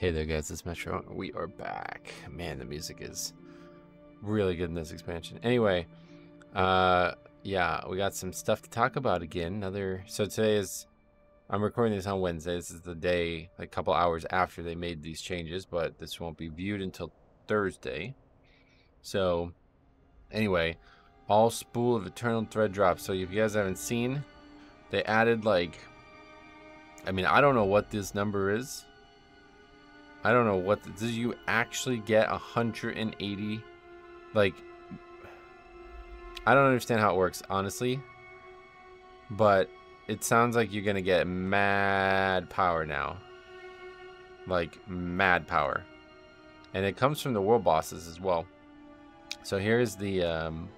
Hey there guys, it's Metro. We are back. Man, the music is really good in this expansion. Anyway, uh yeah, we got some stuff to talk about again. Another so today is I'm recording this on Wednesday. This is the day, like a couple hours after they made these changes, but this won't be viewed until Thursday. So anyway, all spool of eternal thread drops. So if you guys haven't seen, they added like I mean, I don't know what this number is I don't know what the, did you actually get 180 like I don't understand how it works honestly but it sounds like you're gonna get mad power now. Like mad power. And it comes from the world bosses as well. So here's the um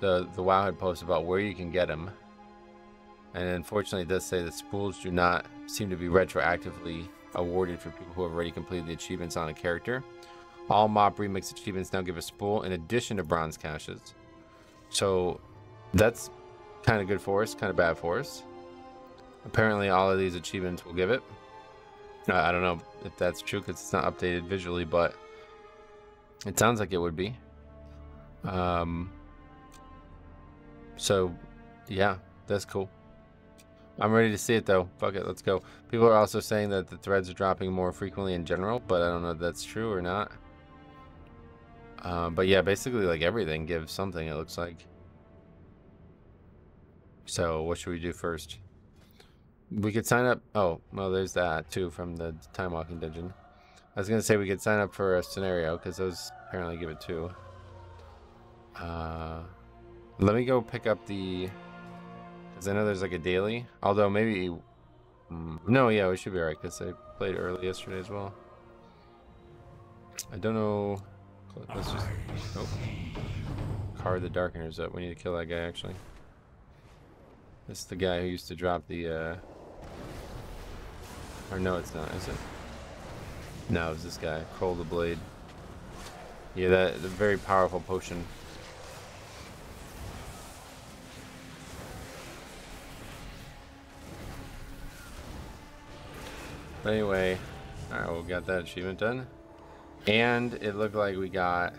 the the wowhead post about where you can get them. And unfortunately it does say that spools do not seem to be retroactively awarded for people who have already completed the achievements on a character. All MoP Remix achievements now give a spool in addition to bronze caches. So that's kind of good for us, kind of bad for us. Apparently all of these achievements will give it. Uh, I don't know if that's true because it's not updated visually, but it sounds like it would be. Um, so yeah, that's cool. I'm ready to see it though. Fuck it, let's go. People are also saying that the threads are dropping more frequently in general, but I don't know if that's true or not. Um, but yeah, basically like everything gives something, it looks like. So what should we do first? We could sign up. Oh, well, there's that too from the time walking dungeon. I was gonna say we could sign up for a scenario because those apparently give it too. Uh, let me go pick up the because I know there's like a daily. Although maybe... Mm, no, yeah, we should be alright because I played early yesterday as well. I don't know... Let's just... Oh. Karr the Darkener's up. We need to kill that guy, actually. This is the guy who used to drop the... Uh... Or no, it's not, is it? No, it's this guy. Krol the Blade. Yeah, that the very powerful potion anyway, alright, we got that achievement done. And it looked like we got,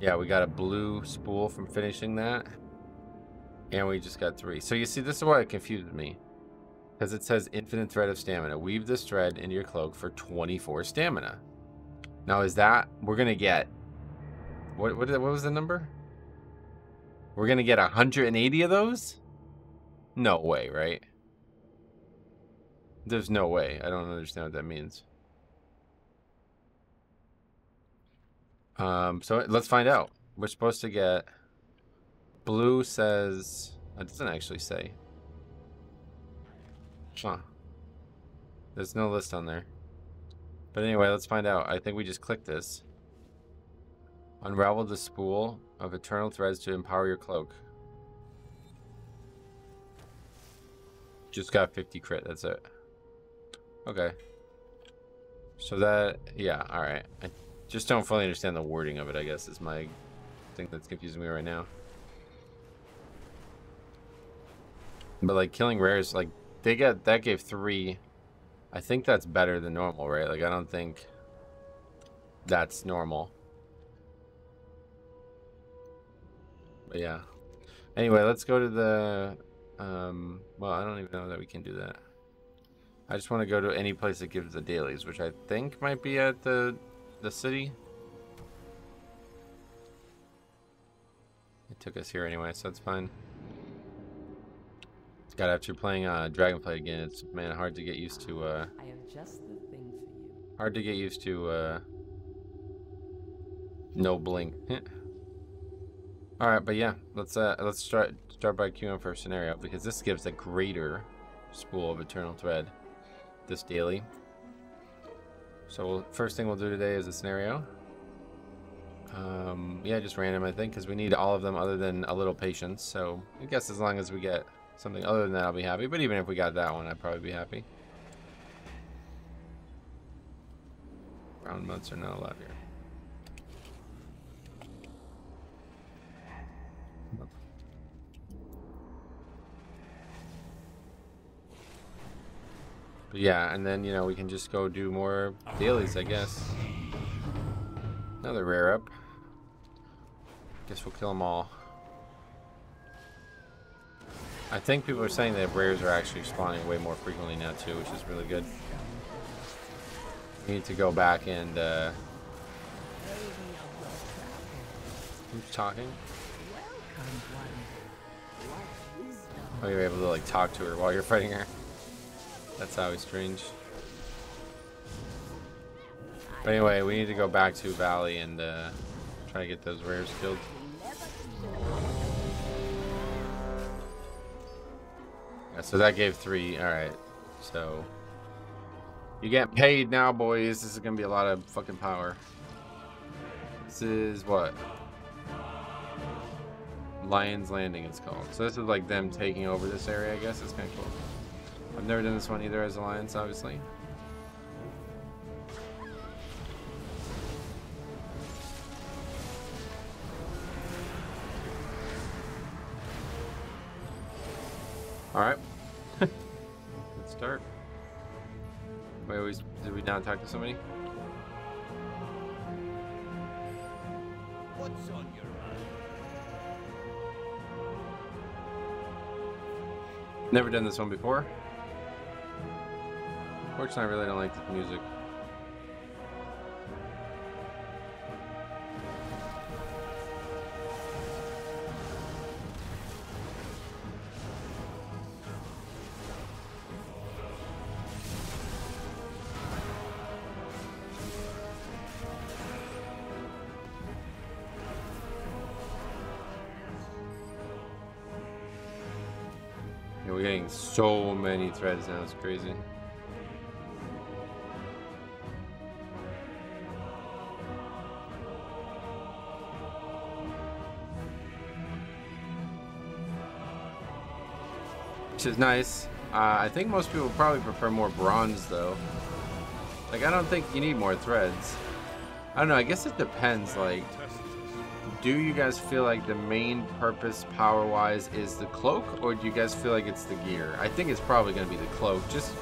yeah, we got a blue spool from finishing that. And we just got three. So you see, this is why it confused me. Because it says infinite thread of stamina. Weave this thread into your cloak for 24 stamina. Now is that, we're going to get, what, what, what was the number? We're going to get 180 of those? No way, right? There's no way. I don't understand what that means. Um, so let's find out. We're supposed to get... Blue says... It doesn't actually say. Huh. There's no list on there. But anyway, let's find out. I think we just click this. Unravel the spool of eternal threads to empower your cloak. Just got 50 crit, that's it. Okay. So that, yeah, alright. I just don't fully understand the wording of it, I guess, is my thing that's confusing me right now. But, like, killing rares, like, they get, that gave three. I think that's better than normal, right? Like, I don't think that's normal. But, yeah. Anyway, let's go to the, um, well, I don't even know that we can do that. I just want to go to any place that gives the dailies, which I think might be at the the city. It took us here anyway, so that's fine. God, after playing uh, Dragonflight again, it's man hard to get used to. Uh, I have just the thing for you. Hard to get used to. Uh, no blink. All right, but yeah, let's uh, let's start start by queuing for a scenario because this gives a greater spool of eternal thread this daily. So we'll, first thing we'll do today is a scenario. Um, yeah, just random, I think, because we need all of them other than a little patience. So I guess as long as we get something other than that, I'll be happy. But even if we got that one, I'd probably be happy. Brown months are not allowed here. Yeah, and then, you know, we can just go do more dailies, I guess. Another rare up. Guess we'll kill them all. I think people are saying that rares are actually spawning way more frequently now too, which is really good. We need to go back and, uh... Who's talking? Oh, you're able to, like, talk to her while you're fighting her. That's always strange. But anyway, we need to go back to Valley and, uh, try to get those rares killed. Yeah, so that gave three. Alright. So. You get paid now, boys. This is going to be a lot of fucking power. This is what? Lion's Landing, it's called. So this is like them taking over this area, I guess. It's kind of cool. I've never done this one either as Alliance, obviously. Alright. Let's start. Wait, always did we not talk to somebody? What's on your mind? Never done this one before. Fortunately, I really don't like the music. We're getting so many threads now, it's crazy. Which is nice. Uh, I think most people probably prefer more bronze though. Like I don't think you need more threads. I don't know, I guess it depends like do you guys feel like the main purpose power-wise is the cloak, or do you guys feel like it's the gear? I think it's probably going to be the cloak, just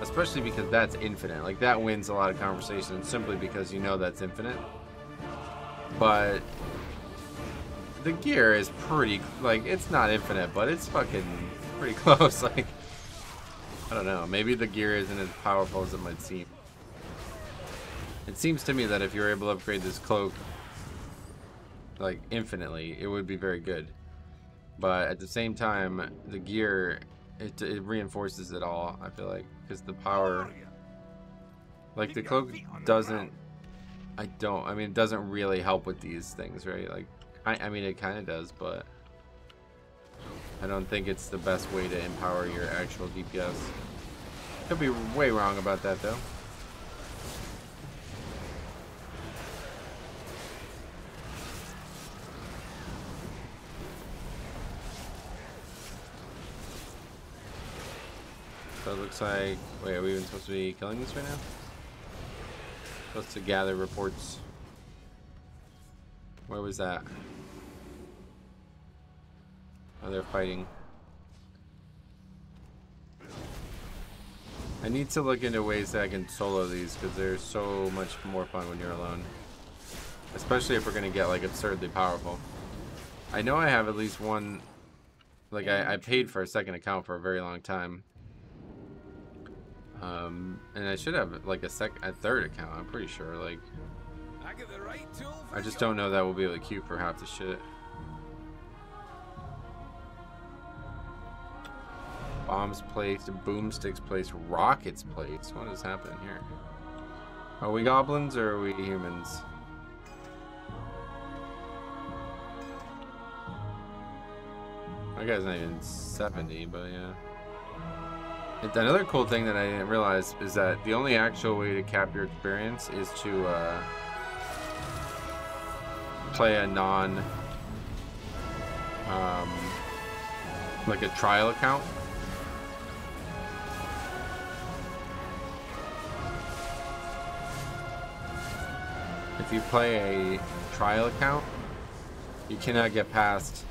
especially because that's infinite. Like, that wins a lot of conversations simply because you know that's infinite. But the gear is pretty, like, it's not infinite, but it's fucking pretty close. Like, I don't know. Maybe the gear isn't as powerful as it might seem. It seems to me that if you're able to upgrade this cloak like infinitely, it would be very good. But at the same time, the gear it, it reinforces it all. I feel like because the power, like the cloak doesn't. I don't. I mean, it doesn't really help with these things, right? Like, I, I mean, it kind of does, but I don't think it's the best way to empower your actual DPS. Could be way wrong about that though. So it looks like... Wait, are we even supposed to be killing this right now? Supposed to gather reports. Where was that? Oh, they're fighting. I need to look into ways that I can solo these because they're so much more fun when you're alone. Especially if we're going to get like absurdly powerful. I know I have at least one... Like I, I paid for a second account for a very long time. Um, and I should have like a sec, a third account. I'm pretty sure. Like, I, I just don't know that we'll be able to queue for half the shit. Bombs placed, boomsticks placed, rockets placed. What is happening here? Are we goblins or are we humans? That guy's not even 70, but yeah. Another cool thing that I didn't realize is that the only actual way to cap your experience is to uh, play a non, um, like a trial account. If you play a trial account, you cannot get past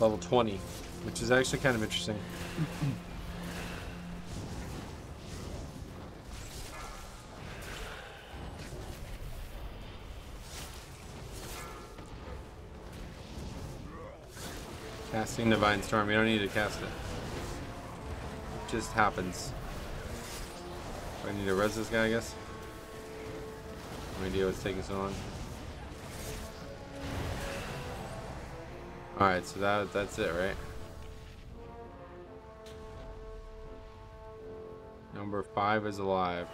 level 20, which is actually kind of interesting. Casting Divine Storm, you don't need to cast it. It just happens. I need to res this guy, I guess. No idea what's taking so long. Alright, so that that's it, right? Number five is alive.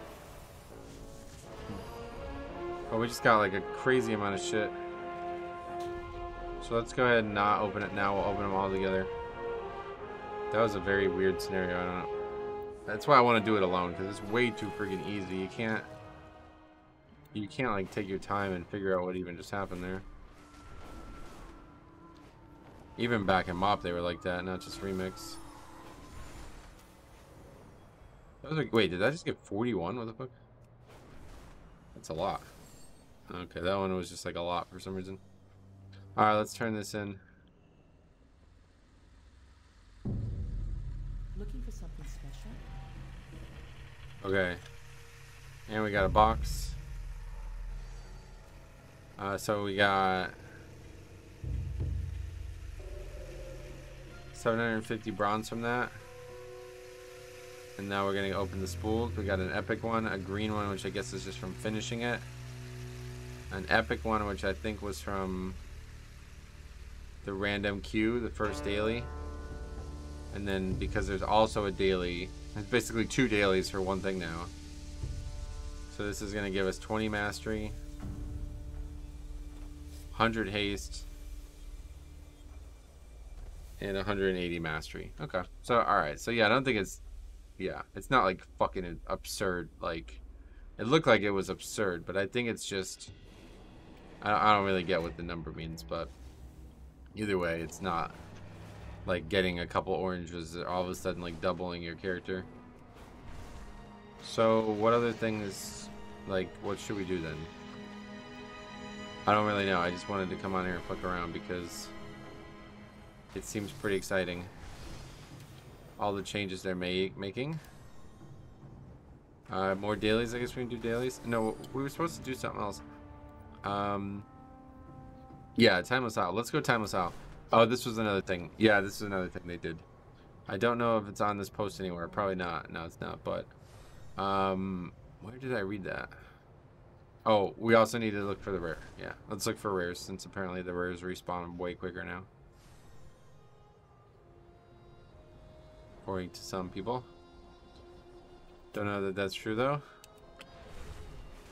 Hmm. Oh, we just got like a crazy amount of shit. So let's go ahead and not open it now. We'll open them all together. That was a very weird scenario. I don't know. That's why I want to do it alone because it's way too freaking easy. You can't. You can't like take your time and figure out what even just happened there. Even back in MoP, they were like that, not just remix. That was like, wait, did I just get 41? What the fuck? That's a lot. Okay, that one was just like a lot for some reason. Alright, let's turn this in. Looking for something special? Okay. And we got a box. Uh, so we got 750 bronze from that. And now we're going to open the spools. We got an epic one, a green one, which I guess is just from finishing it. An epic one, which I think was from the random queue, the first daily. And then because there's also a daily, it's basically two dailies for one thing now. So this is going to give us 20 mastery, 100 haste, and 180 mastery. Okay. So, alright. So, yeah, I don't think it's... Yeah, it's not, like, fucking absurd. Like, it looked like it was absurd, but I think it's just... I don't really get what the number means, but... Either way, it's not, like, getting a couple oranges all of a sudden, like, doubling your character. So, what other things... Like, what should we do then? I don't really know. I just wanted to come on here and fuck around because it seems pretty exciting. All the changes they're ma making. Uh, more dailies, I guess we can do dailies. No, we were supposed to do something else. Um, yeah, Timeless Isle. Let's go Timeless Isle. Oh, this was another thing. Yeah, this is another thing they did. I don't know if it's on this post anywhere. Probably not. No, it's not. But, um, where did I read that? Oh, we also need to look for the rare. Yeah, let's look for rares since apparently the rares respawn way quicker now. According to some people. Don't know that that's true though.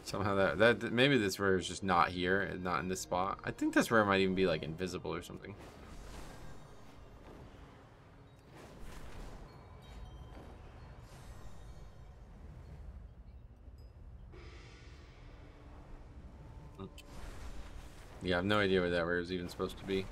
Somehow that, that, maybe this rare is just not here and not in this spot. I think this rare might even be like invisible or something. Yeah, I have no idea where that rare is even supposed to be.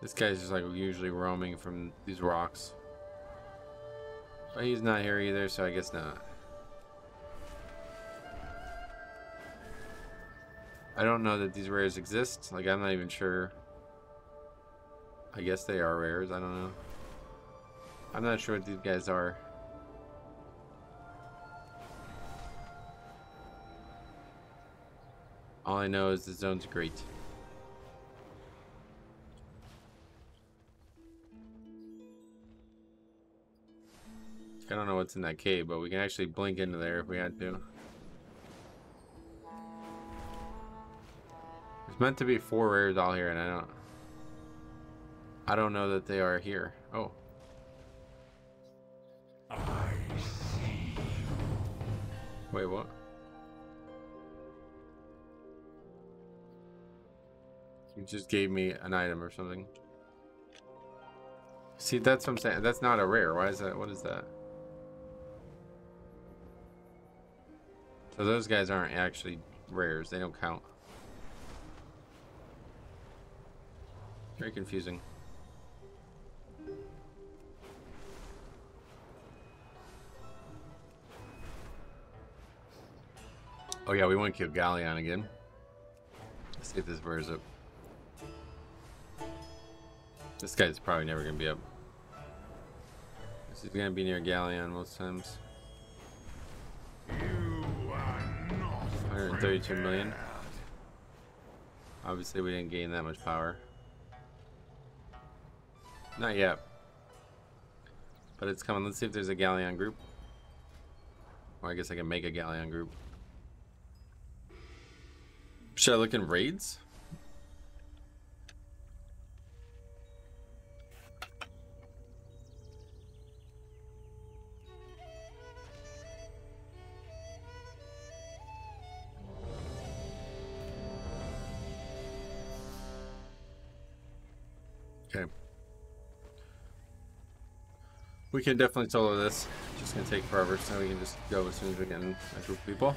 This guy's just like usually roaming from these rocks. But he's not here either, so I guess not. I don't know that these rares exist. Like, I'm not even sure. I guess they are rares. I don't know. I'm not sure what these guys are. All I know is the zone's great. I don't know what's in that cave, but we can actually blink into there if we had to. Meant to be four rares all here, and I don't... I don't know that they are here. Oh. Wait, what? You just gave me an item or something. See, that's what I'm saying. That's not a rare. Why is that? What is that? So those guys aren't actually rares. They don't count. Very confusing. Oh yeah, we want to kill Galleon again. Let's see if this wears up. This guy's probably never gonna be up. This is gonna be near Galleon most times. You are not 132 million. Obviously, we didn't gain that much power. Not yet. But it's coming. Let's see if there's a Galleon group. Or I guess I can make a Galleon group. Should I look in raids? We can definitely solo this. It's Just gonna take forever, so we can just go as soon as we get a group of people.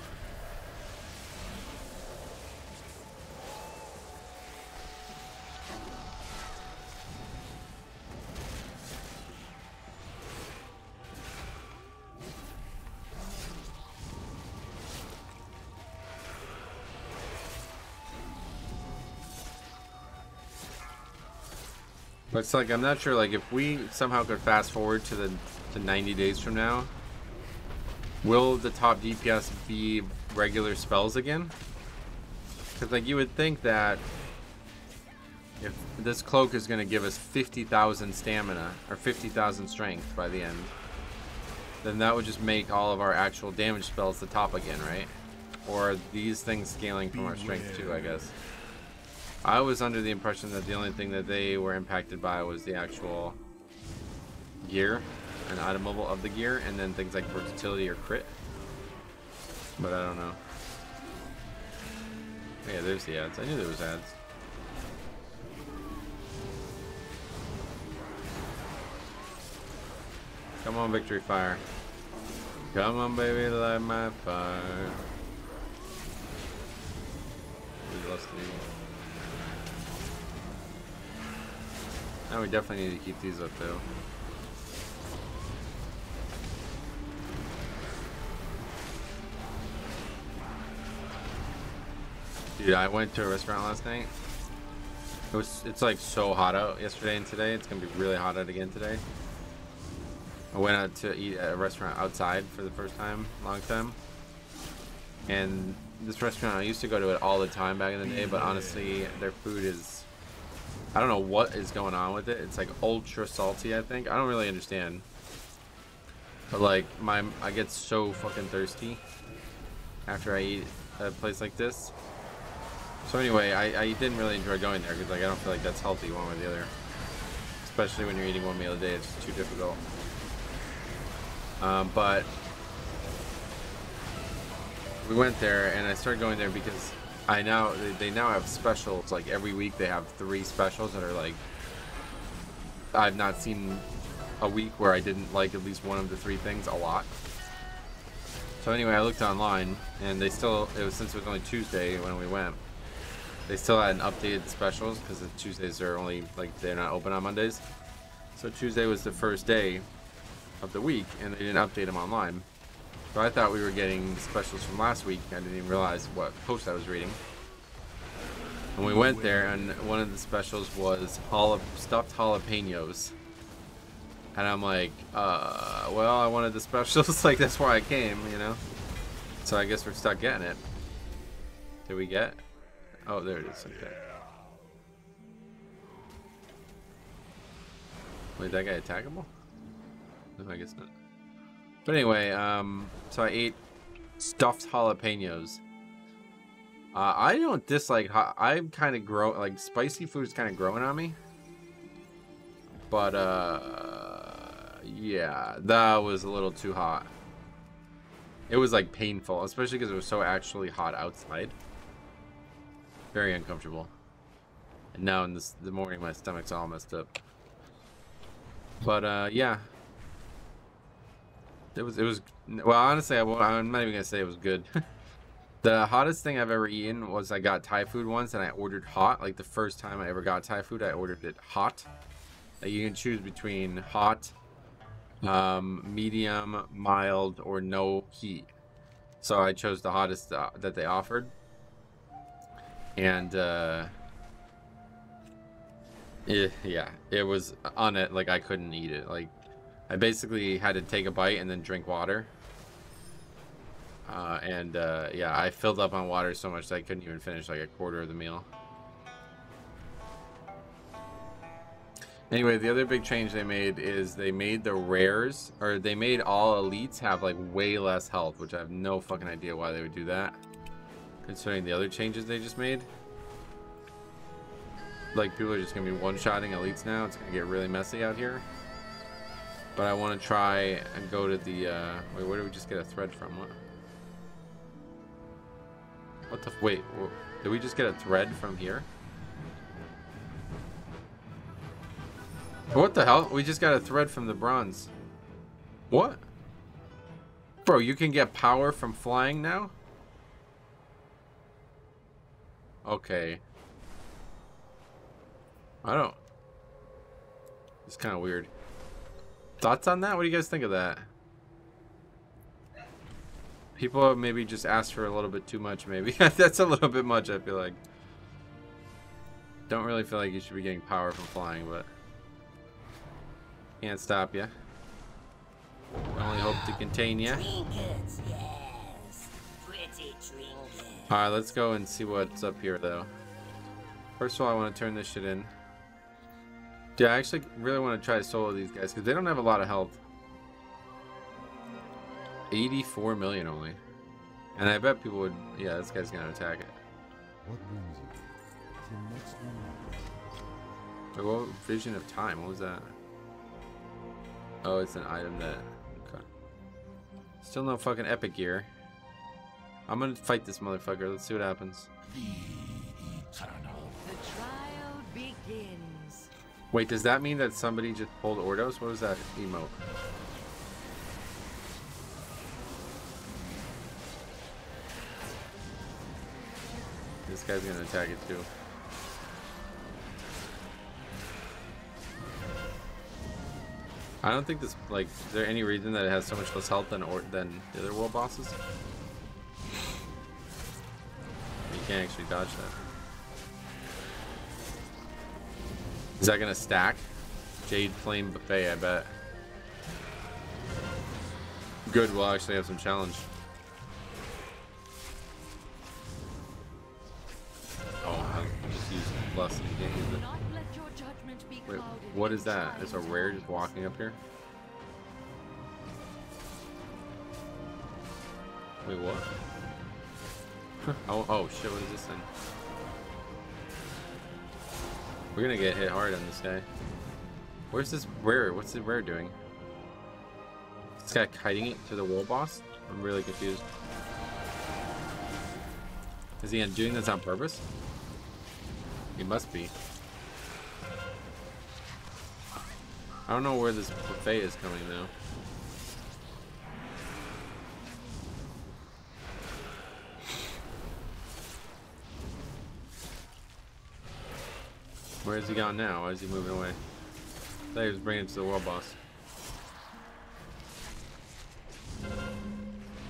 But it's like I'm not sure like if we somehow could fast forward to the to 90 days from now, will the top DPS be regular spells again? Because like you would think that if this cloak is going to give us 50,000 stamina or 50,000 strength by the end, then that would just make all of our actual damage spells the top again, right? Or these things scaling from our strength too, I guess. I was under the impression that the only thing that they were impacted by was the actual gear and item level of the gear, and then things like versatility or crit. But I don't know. Oh, yeah, there's the ads. I knew there was ads. Come on, victory fire. Come on, baby, light my fire. We lost the We definitely need to keep these up though. Dude, I went to a restaurant last night. It was it's like so hot out yesterday and today. It's gonna be really hot out again today. I went out to eat at a restaurant outside for the first time, long time. And this restaurant I used to go to it all the time back in the day, but honestly their food is I don't know what is going on with it. It's like ultra salty, I think. I don't really understand. But like my I get so fucking thirsty after I eat a place like this. So anyway, I, I didn't really enjoy going there because like I don't feel like that's healthy one way or the other. Especially when you're eating one meal a day, it's too difficult. Um, but we went there and I started going there because I now they, now have specials like every week they have three specials that are like I've not seen a week where I didn't like at least one of the three things a lot. So anyway, I looked online and they still it was since it was only Tuesday when we went. They still hadn't updated specials because the Tuesdays are only like they're not open on Mondays. So Tuesday was the first day of the week and they didn't update them online. So I thought we were getting specials from last week. I didn't even realize what post I was reading. And we went there, and one of the specials was jala stuffed jalapenos. And I'm like, uh, well, I wanted the specials. like, that's why I came, you know? So I guess we're stuck getting it. Did we get? Oh, there it is. Okay. Wait, that guy attackable? No, I guess not. But anyway, um, so I ate stuffed jalapenos. Uh, I don't dislike. I'm kind of grow like spicy food is kind of growing on me. But uh, yeah, that was a little too hot. It was like painful, especially because it was so actually hot outside. Very uncomfortable. And now in this the morning, my stomach's all messed up. But uh, yeah, it was, it was, well, honestly, I, I'm not even going to say it was good. the hottest thing I've ever eaten was I got Thai food once and I ordered hot. Like the first time I ever got Thai food, I ordered it hot. Like you can choose between hot, um, medium, mild, or no heat. So I chose the hottest uh, that they offered. And, uh, Yeah, yeah, it was on it. Like I couldn't eat it. Like I basically had to take a bite and then drink water. Uh, and uh, yeah, I filled up on water so much that I couldn't even finish like a quarter of the meal. Anyway, the other big change they made is they made the rares, or they made all elites have like way less health, which I have no fucking idea why they would do that. Considering the other changes they just made. Like people are just gonna be one-shotting elites now. It's gonna get really messy out here. But I want to try and go to the, uh, wait, where did we just get a thread from? What? What the, wait, did we just get a thread from here? What the hell? We just got a thread from the bronze. What? Bro, you can get power from flying now? Okay. I don't... It's kind of weird. Thoughts on that? What do you guys think of that? People have maybe just asked for a little bit too much, maybe. That's a little bit much, I feel like. Don't really feel like you should be getting power from flying, but... Can't stop ya. I only hope to contain ya. Trinkets, yes. Alright, let's go and see what's up here, though. First of all, I want to turn this shit in. Dude, I actually really want to try to solo these guys, because they don't have a lot of health. 84 million only. And I bet people would... Yeah, this guy's going to attack it. What brings you? The next one. Wait, what vision of time? What was that? Oh, it's an item that. Okay. Still no fucking epic gear. I'm gonna fight this motherfucker. Let's see what happens. Eternal. Wait, does that mean that somebody just pulled Ordos? What was that emote? This guy's gonna attack it too. I don't think this like. Is there any reason that it has so much less health than or than the other world bosses? You can't actually dodge that. Is that gonna stack? Jade Flame Buffet, I bet. Good, we'll actually have some challenge. Oh, I just used plus and can't use Do it. not let your judgment be Wait, what is that? It's a rare just walking up here? Wait, what? oh, oh shit, what is this thing? We're gonna get hit hard on this guy. Where's this rare? What's the rare doing? This guy kiting it to the wall boss? I'm really confused. Is he doing this on purpose? He must be. I don't know where this buffet is coming though. Where is he gone now? Why is he moving away? I thought he was bringing it to the world boss.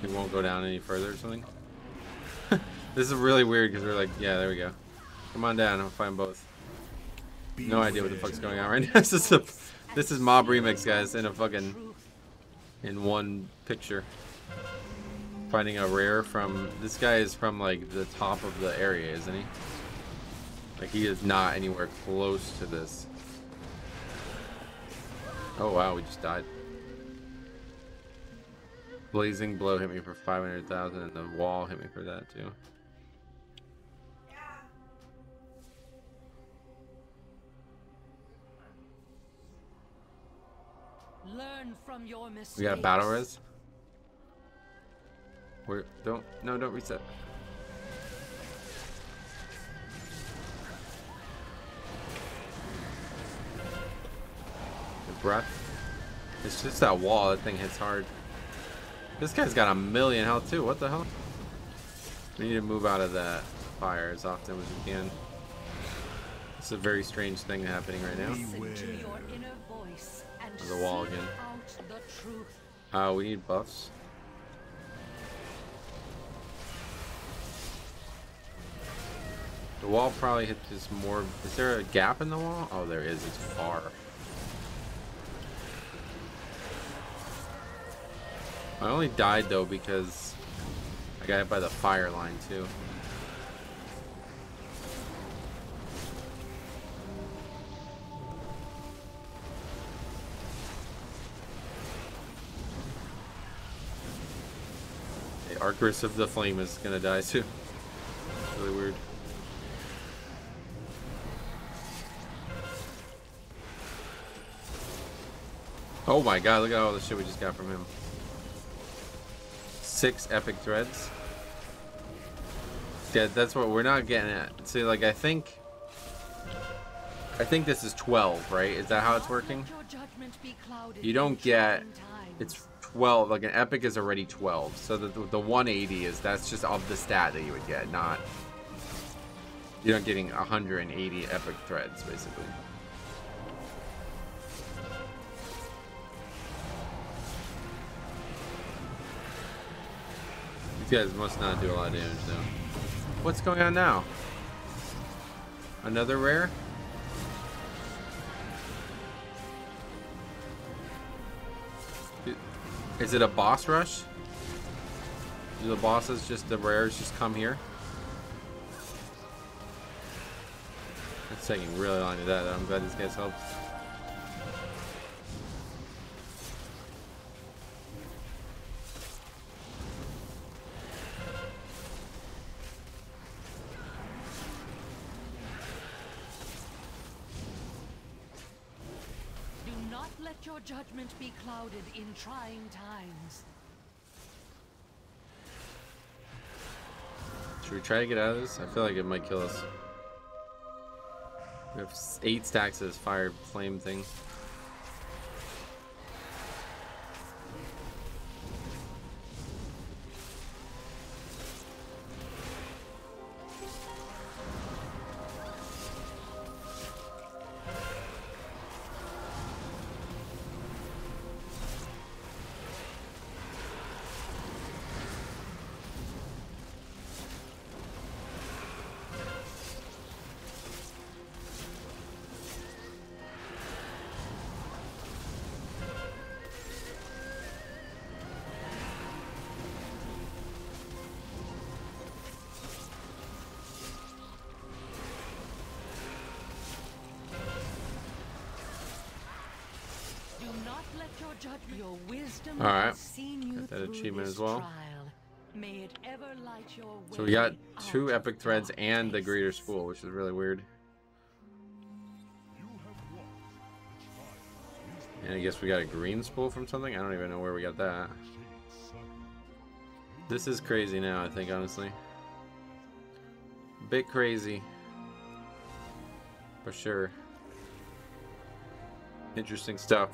He won't go down any further or something? this is really weird because we're like, yeah, there we go. Come on down, I'll find both. No idea what the fuck's going on right now. this is a, this is MoP Remix, guys, in a fucking in one picture. Finding a rare from this guy is from like the top of the area, isn't he? Like he is not anywhere close to this. Oh wow, we just died. Blazing blow hit me for 500,000 and the wall hit me for that too. Learn from your mistakes. We got a battle res. Where don't no don't reset. Breath. It's just that wall. That thing hits hard. This guy's got a million health too. What the hell? We need to move out of that fire as often as we can. It's a very strange thing happening right now. Listen to your inner voice and There's a wall again. Uh, we need buffs. The wall probably hits just more. Is there a gap in the wall? Oh, there is. It's far. I only died though because I got hit by the fire line too. The Archiereus of the Flame is gonna die too. It's really weird. Oh my god, look at all the shit we just got from him. Six epic threads. Yeah, that's what we're not getting at. See, like, I think... I think this is 12, right? Is that how it's working? Let your judgment be clouded You don't get... It's 12. Like, an epic is already 12. So the, the 180 is... That's just of the stat that you would get, not... You're not getting 180 epic threads, basically. These guys must not do a lot of damage, though. What's going on now? Another rare? Is it a boss rush? Do the bosses just, the rares just come here? It's taking really long to that. I'm glad these guys helped. In trying times. Should we try to get out of this? I feel like it might kill us. We have eight stacks of this fire flame thing. All right. has seen you Got that achievement as well. trial. May it ever light your way So we got two of epic threads dark and the greater places. spool, which is really weird. And I guess we got a green spool from something. I don't even know where we got that. This is crazy now, I think, honestly. Bit crazy. For sure. Interesting stuff.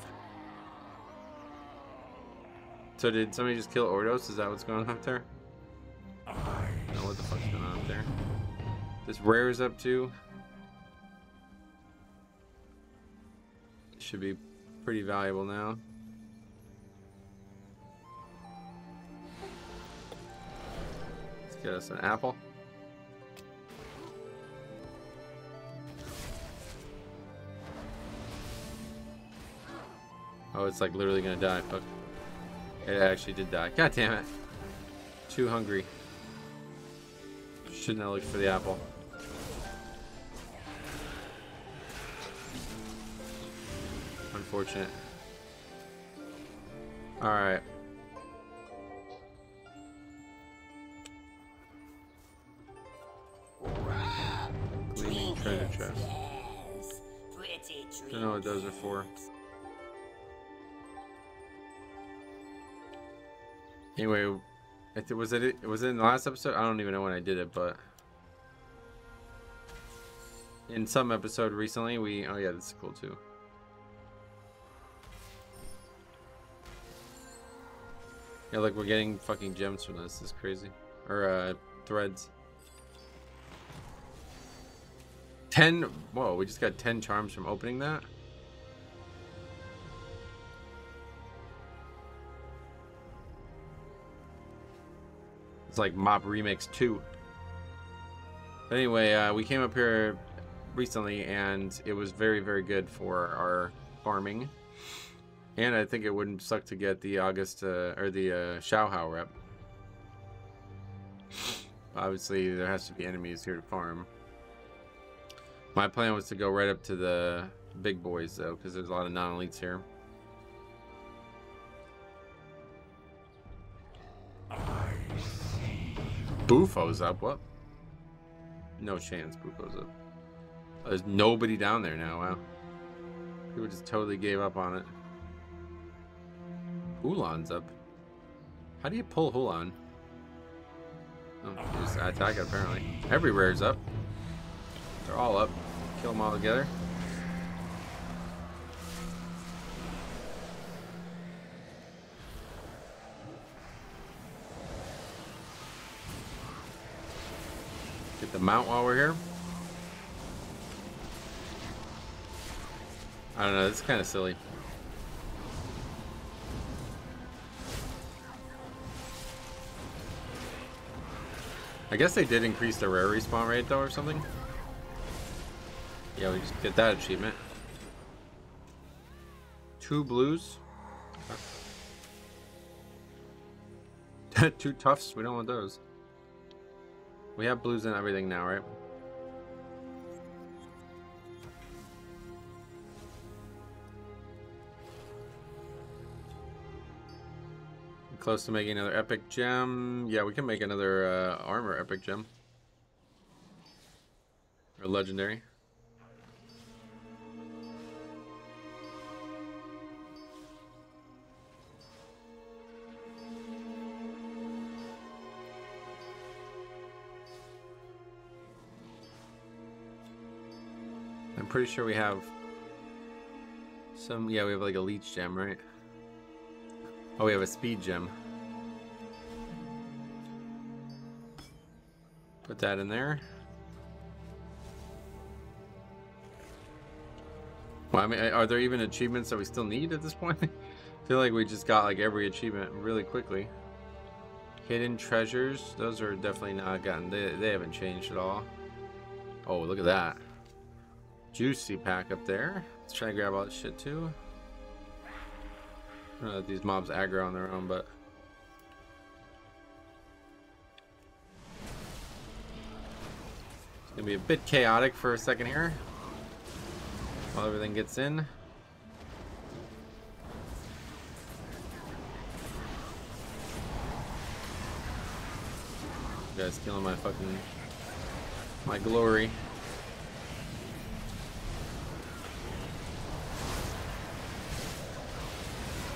So did somebody just kill Ordos? Is that what's going on up there? I don't know what the fuck's going on up there. This rare is up too. Should be pretty valuable now. Let's get us an apple. Oh, it's like literally gonna die. It actually did die. God damn it. Too hungry. Shouldn't have looked for the apple. Unfortunate. Alright. Gleaming treasure chest. Don't know what those are for. Anyway, it was it was it in the last episode? I don't even know when I did it, but in some episode recently, we oh yeah, this is cool too. Yeah, like we're getting fucking gems from this. This is crazy, or uh, threads. Ten. Whoa, we just got ten charms from opening that. It's like MoP Remix 2. But anyway, uh, we came up here recently, and it was very, very good for our farming. And I think it wouldn't suck to get the August uh, or the uh, Shaohao rep. Obviously, there has to be enemies here to farm. My plan was to go right up to the big boys, though, because there's a lot of non-elites here. Bufo's up. What? No chance Bufo's up. There's nobody down there now. Wow. People just totally gave up on it. Huolon's up. How do you pull Huolon? Oh, just attack it apparently. Everywhere's up. They're all up. Kill them all together. The mount while we're here. I don't know, this is kind of silly. I guess they did increase the rare respawn rate though or something. Yeah, we just get that achievement. Two blues. Two toughs, we don't want those. We have blues and everything now, right? Close to making another epic gem. Yeah, we can make another uh, armor epic gem. Or legendary. Pretty sure we have some, yeah, we have like a leech gem, right? Oh, we have a speed gem. Put that in there. Well, I mean, are there even achievements that we still need at this point? I feel like we just got like every achievement really quickly. Hidden treasures, those are definitely not gotten. They, they haven't changed at all. Oh, look at that. Juicy pack up there. Let's try to grab all this shit too. I don't know if these mobs aggro on their own, but it's gonna be a bit chaotic for a second here while everything gets in. You guys killing my fucking my glory.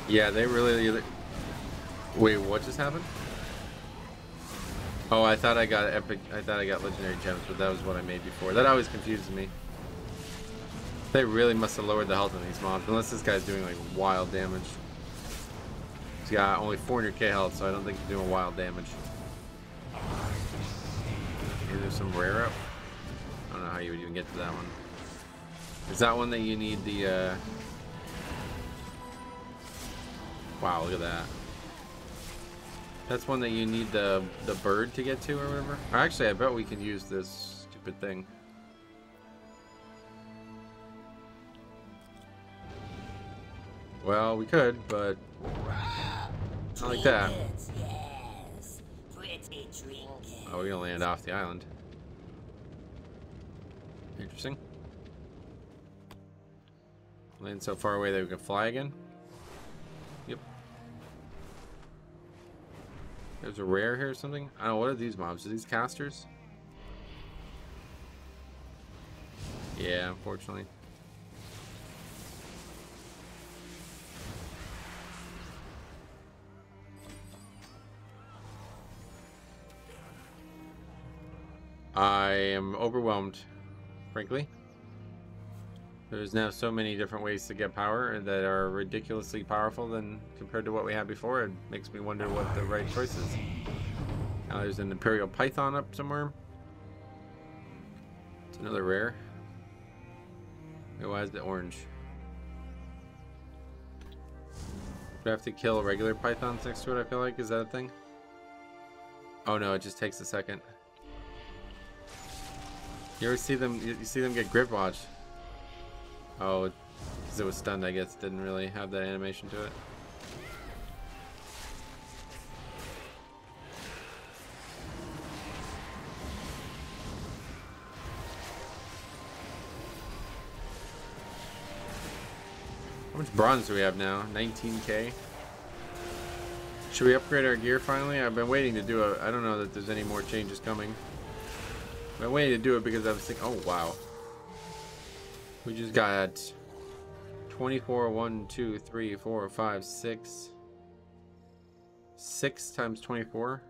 Yeah, they really. Wait, what just happened? Oh, I thought I got epic. I thought I got legendary gems, but that was what I made before. That always confuses me. They really must have lowered the health on these mobs, unless this guy's doing like wild damage. He's got only 400k health, so I don't think he's doing wild damage. Maybe there's some rare up. I don't know how you would even get to that one. Is that one that you need the? Uh, Wow, look at that. That's one that you need the the bird to get to or whatever. Or actually, I bet we can use this stupid thing. Well, we could, but not like that. Yes, yes. Pretty trinket. Oh, we're gonna land off the island. Interesting. Land so far away that we can fly again. There's a rare here or something. I don't know. What are these mobs? Are these casters? Yeah, unfortunately. I am overwhelmed, frankly. There's now so many different ways to get power that are ridiculously powerful than compared to what we had before. It makes me wonder what the right choice is. Now there's an Imperial Python up somewhere. It's another rare. Wait, why is the orange? Do I have to kill regular pythons next to it, I feel like? Is that a thing? Oh no, it just takes a second. You ever see them? You see them get grip watched? Oh, because it was stunned. I guess didn't really have that animation to it. How much bronze do we have now? 19k. Should we upgrade our gear finally? I've been waiting to do it. I don't know that there's any more changes coming. I've been waiting to do it because I was thinking, oh wow. We just got 24, 1, 2, 3, 4, 5, 6. 6 times 24.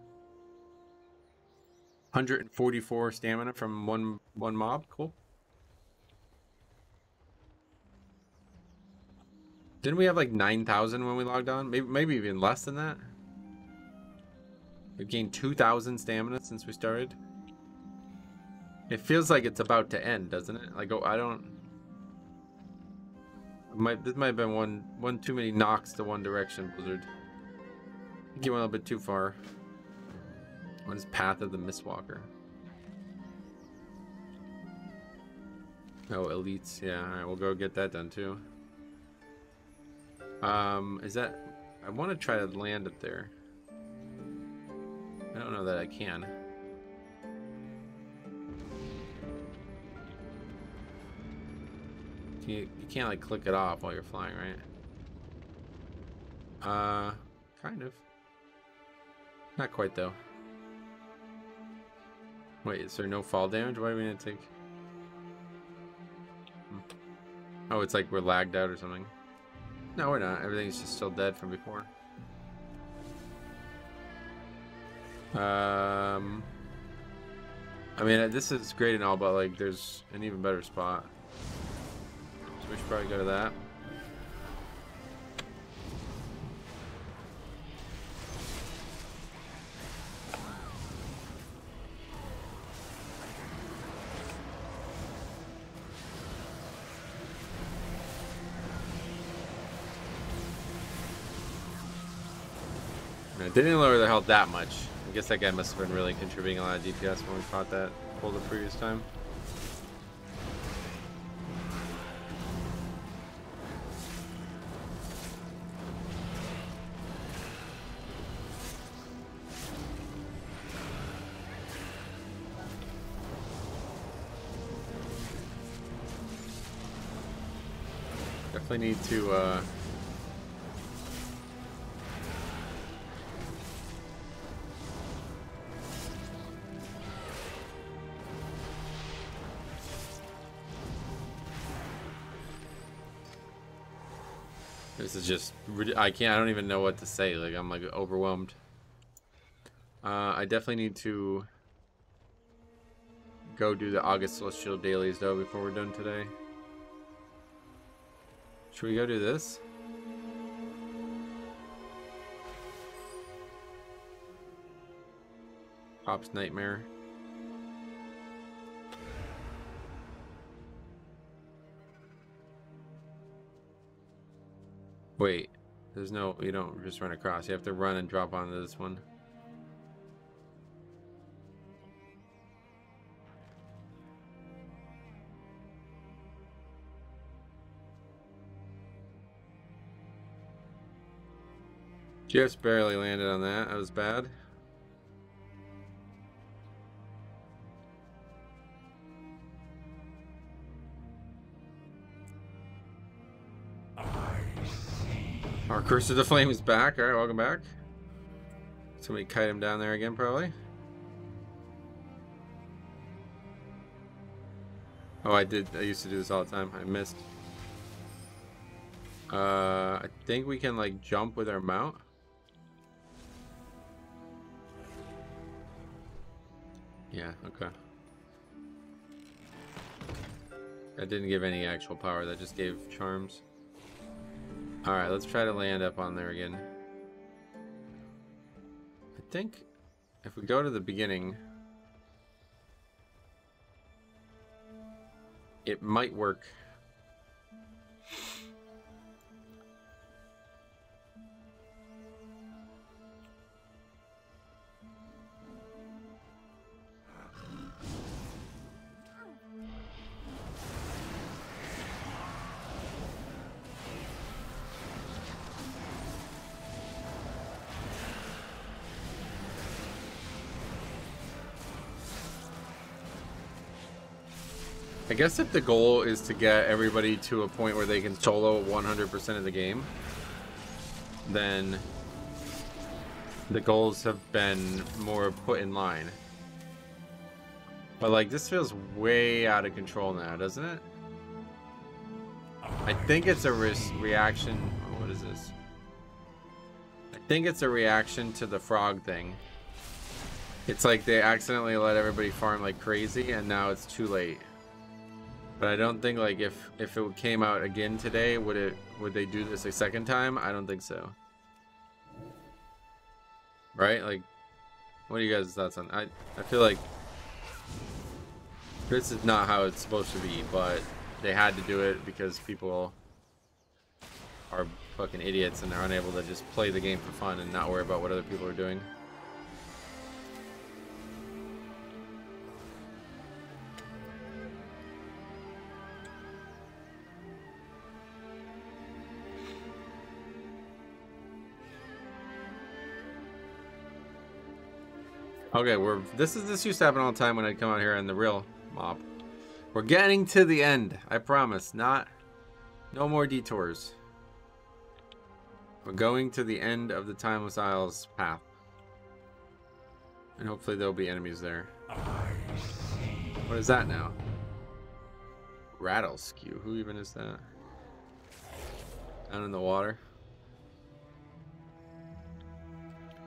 144 stamina from one one mob. Cool. Didn't we have like 9,000 when we logged on? Maybe, maybe even less than that. We've gained 2,000 stamina since we started. It feels like it's about to end, doesn't it? Like, oh, I don't... Might, this might have been one, one too many knocks to one direction, Blizzard. I think went a little bit too far. What is Path of the Mistwalker? Oh, elites. Yeah, alright, we'll go get that done too. Um, is that... I want to try to land up there. I don't know that I can. You, you can't like click it off while you're flying, right? Uh, kind of. Not quite though. Wait, is there no fall damage? Why do we need to take... Hmm. Oh, it's like we're lagged out or something. No, we're not. Everything's just still dead from before. Um, I mean, this is great and all, but like, there's an even better spot. We should probably go to that. Didn't lower the health that much. I guess that guy must have been really contributing a lot of DPS when we fought that pull the previous time. Definitely need to uh, This is just, I can't, I don't even know what to say. Like, I'm like overwhelmed. Uh, I definitely need to go do the August Celestial dailies though before we're done today. Should we go do this? Pop's Nightmare. Wait, there's no, you don't just run across. You have to run and drop onto this one. Just barely landed on that. That was bad. Our Curse of the Flame is back. Alright, welcome back. Somebody kite him down there again, probably. Oh, I did. I used to do this all the time. I missed. Uh, I think we can, like, jump with our mount. Okay. That didn't give any actual power. That just gave charms. Alright, let's try to land up on there again. I think if we go to the beginning, it might work. I guess if the goal is to get everybody to a point where they can solo 100% of the game, then the goals have been more put in line. But like this feels way out of control now, doesn't it? I think it's a re reaction. oh, What is this? I think it's a reaction to the frog thing. It's like they accidentally let everybody farm like crazy, and now it's too late. But I don't think like if if it came out again today, would it would they do this a second time? I don't think so. Right? Like, what are you guys' thoughts on? I I feel like this is not how it's supposed to be, but they had to do it because people are fucking idiots and they're unable to just play the game for fun and not worry about what other people are doing. Okay, we're this is this used to happen all the time when I'd come out here in the real mob. We're getting to the end, I promise. Not no more detours. We're going to the end of the Timeless Isles path. And hopefully there'll be enemies there. What is that now? Rattleskew. Who even is that? Down in the water.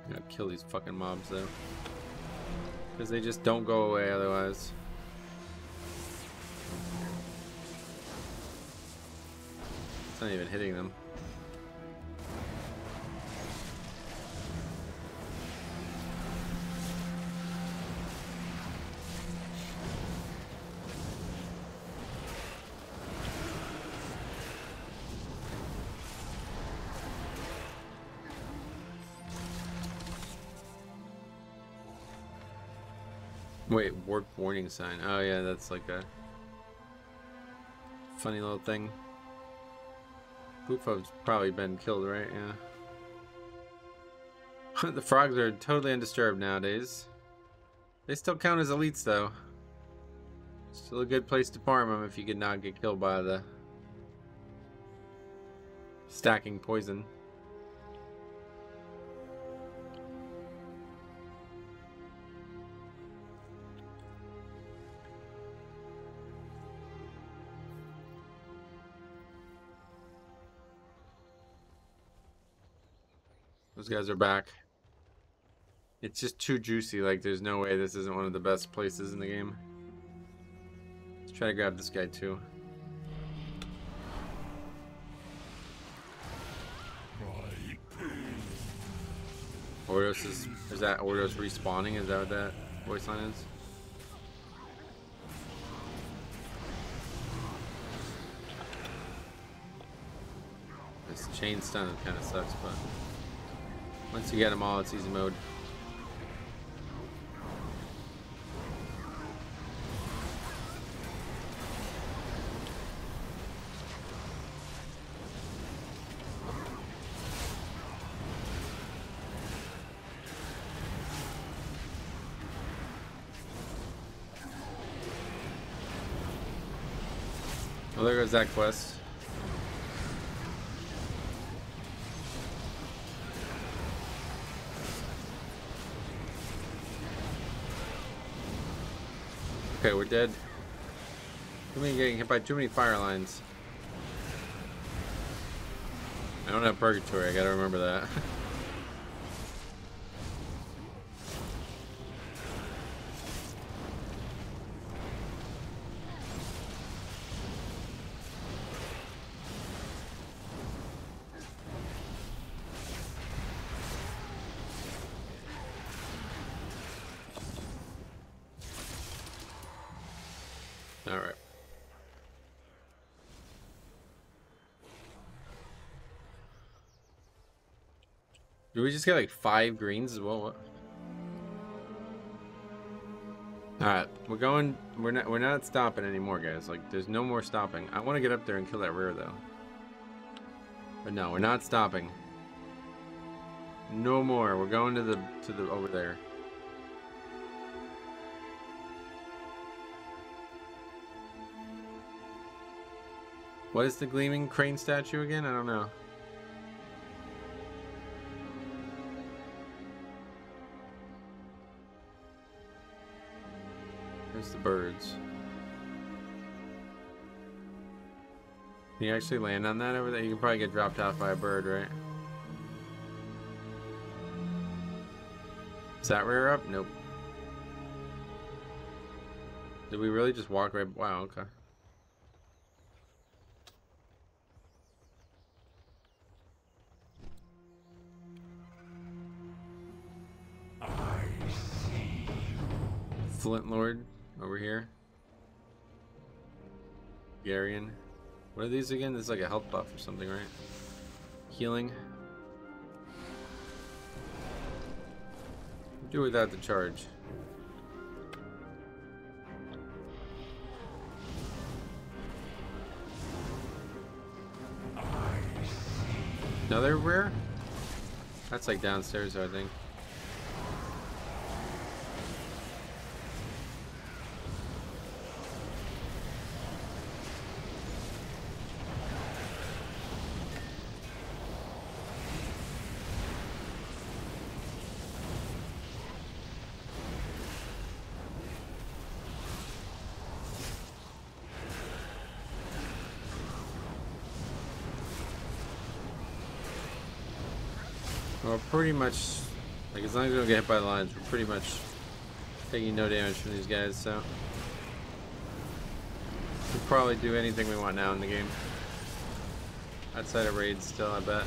Gotta kill these fucking mobs though. Because they just don't go away otherwise. It's not even hitting them. Warning sign. Oh yeah, that's like a funny little thing. Bufo's probably been killed, right? Yeah. the frogs are totally undisturbed nowadays. They still count as elites, though. Still a good place to farm them if you could not get killed by the stacking poison. Guys are back. It's just too juicy. Like, there's no way this isn't one of the best places in the game. Let's try to grab this guy, too. Ordos is... Is that Ordos respawning? Is that what that voice line is? This chain stun kind of sucks, but... Once you get them all, it's easy mode. Well, there goes that quest. Okay, we're dead. Too many getting hit by too many fire lines. I don't have purgatory, I gotta remember that. Do we just get like five greens as well? Alright, we're going we're not we're not stopping anymore guys. Like there's no more stopping. I want to get up there and kill that rear though. But no, we're not stopping. No more. We're going to the to the over there. What is the gleaming crane statue again? I don't know. There's the birds. Can you actually land on that over there? You can probably get dropped off by a bird, right? Is that rear up? Nope. Did we really just walk right? Wow, okay. Flint Lord over here. Gairan. What are these again? This is like a health buff or something, right? Healing. Do without the charge. Another rare? That's like downstairs, I think. Well, pretty much, like as long as we don't get hit by the lines, we're pretty much taking no damage from these guys, so. We probably do anything we want now in the game. Outside of raids still, I bet.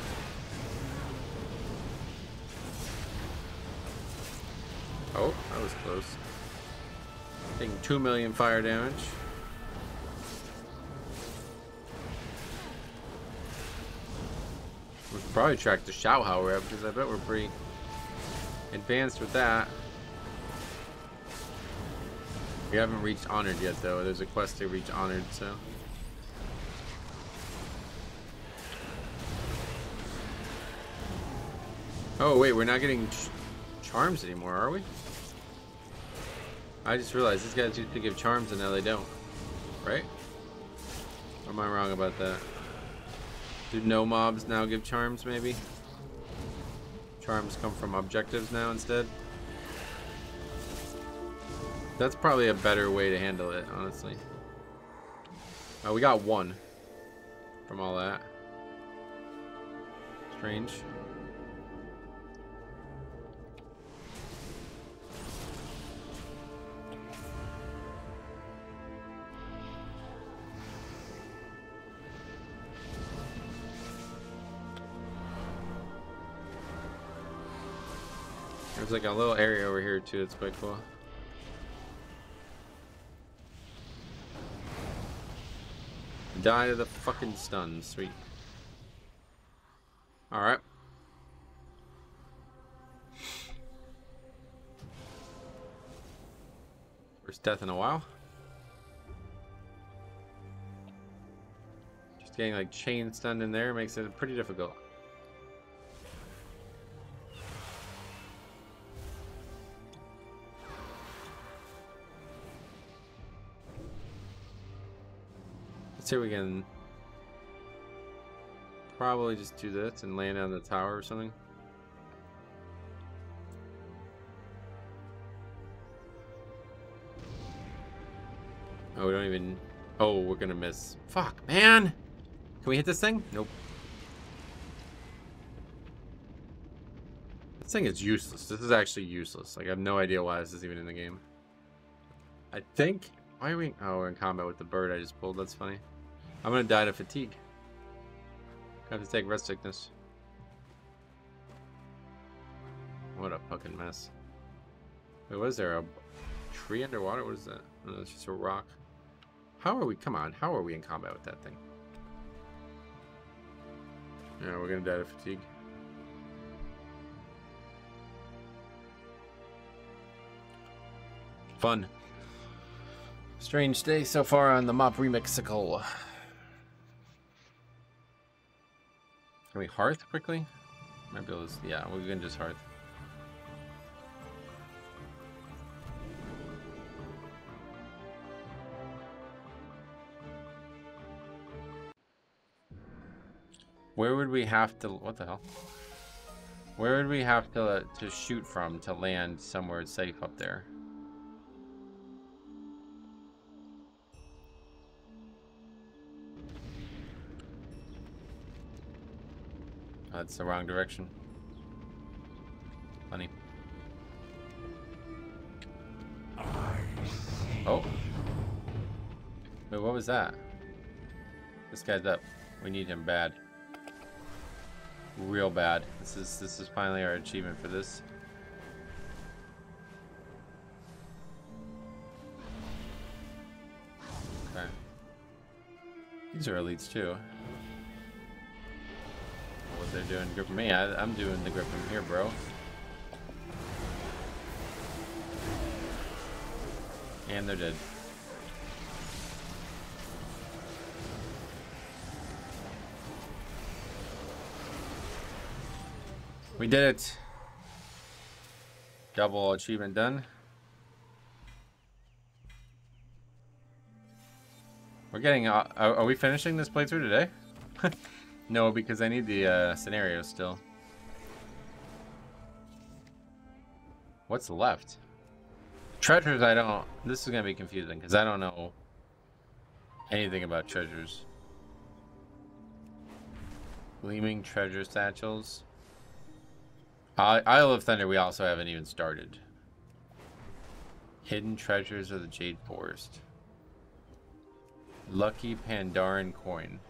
Oh, that was close. Taking 2 million fire damage. Probably track the Shao rep because I bet we're pretty advanced with that. We haven't reached Honored yet though. There's a quest to reach Honored, so. Oh wait, we're not getting ch charms anymore, are we? I just realized these guys used to give charms and now they don't. Right? Or am I wrong about that? Do no mobs now give charms, maybe? Charms come from objectives now instead? That's probably a better way to handle it, honestly. Oh, we got one from all that. Strange. There's like a little area over here too, it's quite cool. Die to the fucking stun, sweet. Alright. First death in a while. Just getting like chain stunned in there makes it pretty difficult. Let's see if we can probably just do this and land on the tower or something. Oh, we don't even... Oh, we're gonna miss. Fuck, man! Can we hit this thing? Nope. This thing is useless. This is actually useless. Like, I have no idea why this is even in the game. I think... Why are we... Oh, we're in combat with the bird I just pulled. That's funny. I'm gonna die to fatigue. I have to take rest sickness. What a fucking mess. Wait, what is there? A tree underwater? What is that? No, it's just a rock. How are we? Come on. How are we in combat with that thing? Yeah, we're gonna die to fatigue. Fun. Strange day so far on the Mop Remixicle. Can we hearth quickly? Might be able to, yeah, we can just hearth. Where would we have to? What the hell? Where would we have to to shoot from to land somewhere safe up there? That's the wrong direction. Funny. Oh. Wait, what was that? This guy's up. We need him bad. Real bad. This is this is finally our achievement for this. Okay. These are elites too. They're doing gripping me. I, I'm doing the grip from here, bro. And they're dead. We did it. Double achievement done. We're getting. Uh, are we finishing this playthrough today? no, because I need the uh, scenario still. What's left? Treasures, I don't. This is gonna be confusing because I don't know anything about treasures. Gleaming treasure satchels. Isle of Thunder, we also haven't even started. Hidden treasures of the Jade Forest. Lucky Pandaren coin.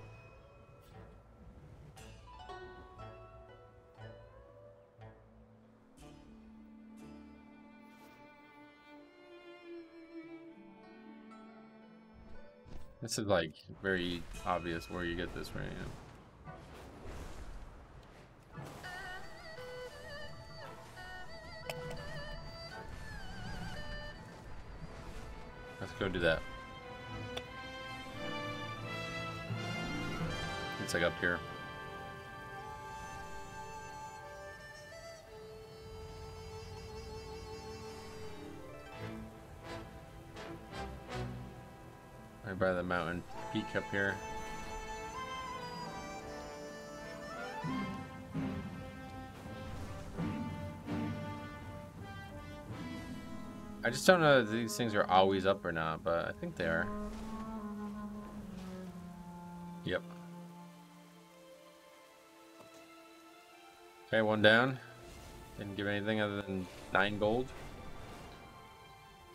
This is like very obvious where you get this right. Let's go do that. It's like up here. Right by the mountain peak up here. I just don't know if these things are always up or not, but I think they are. Yep. Okay, one down. Didn't give anything other than nine gold.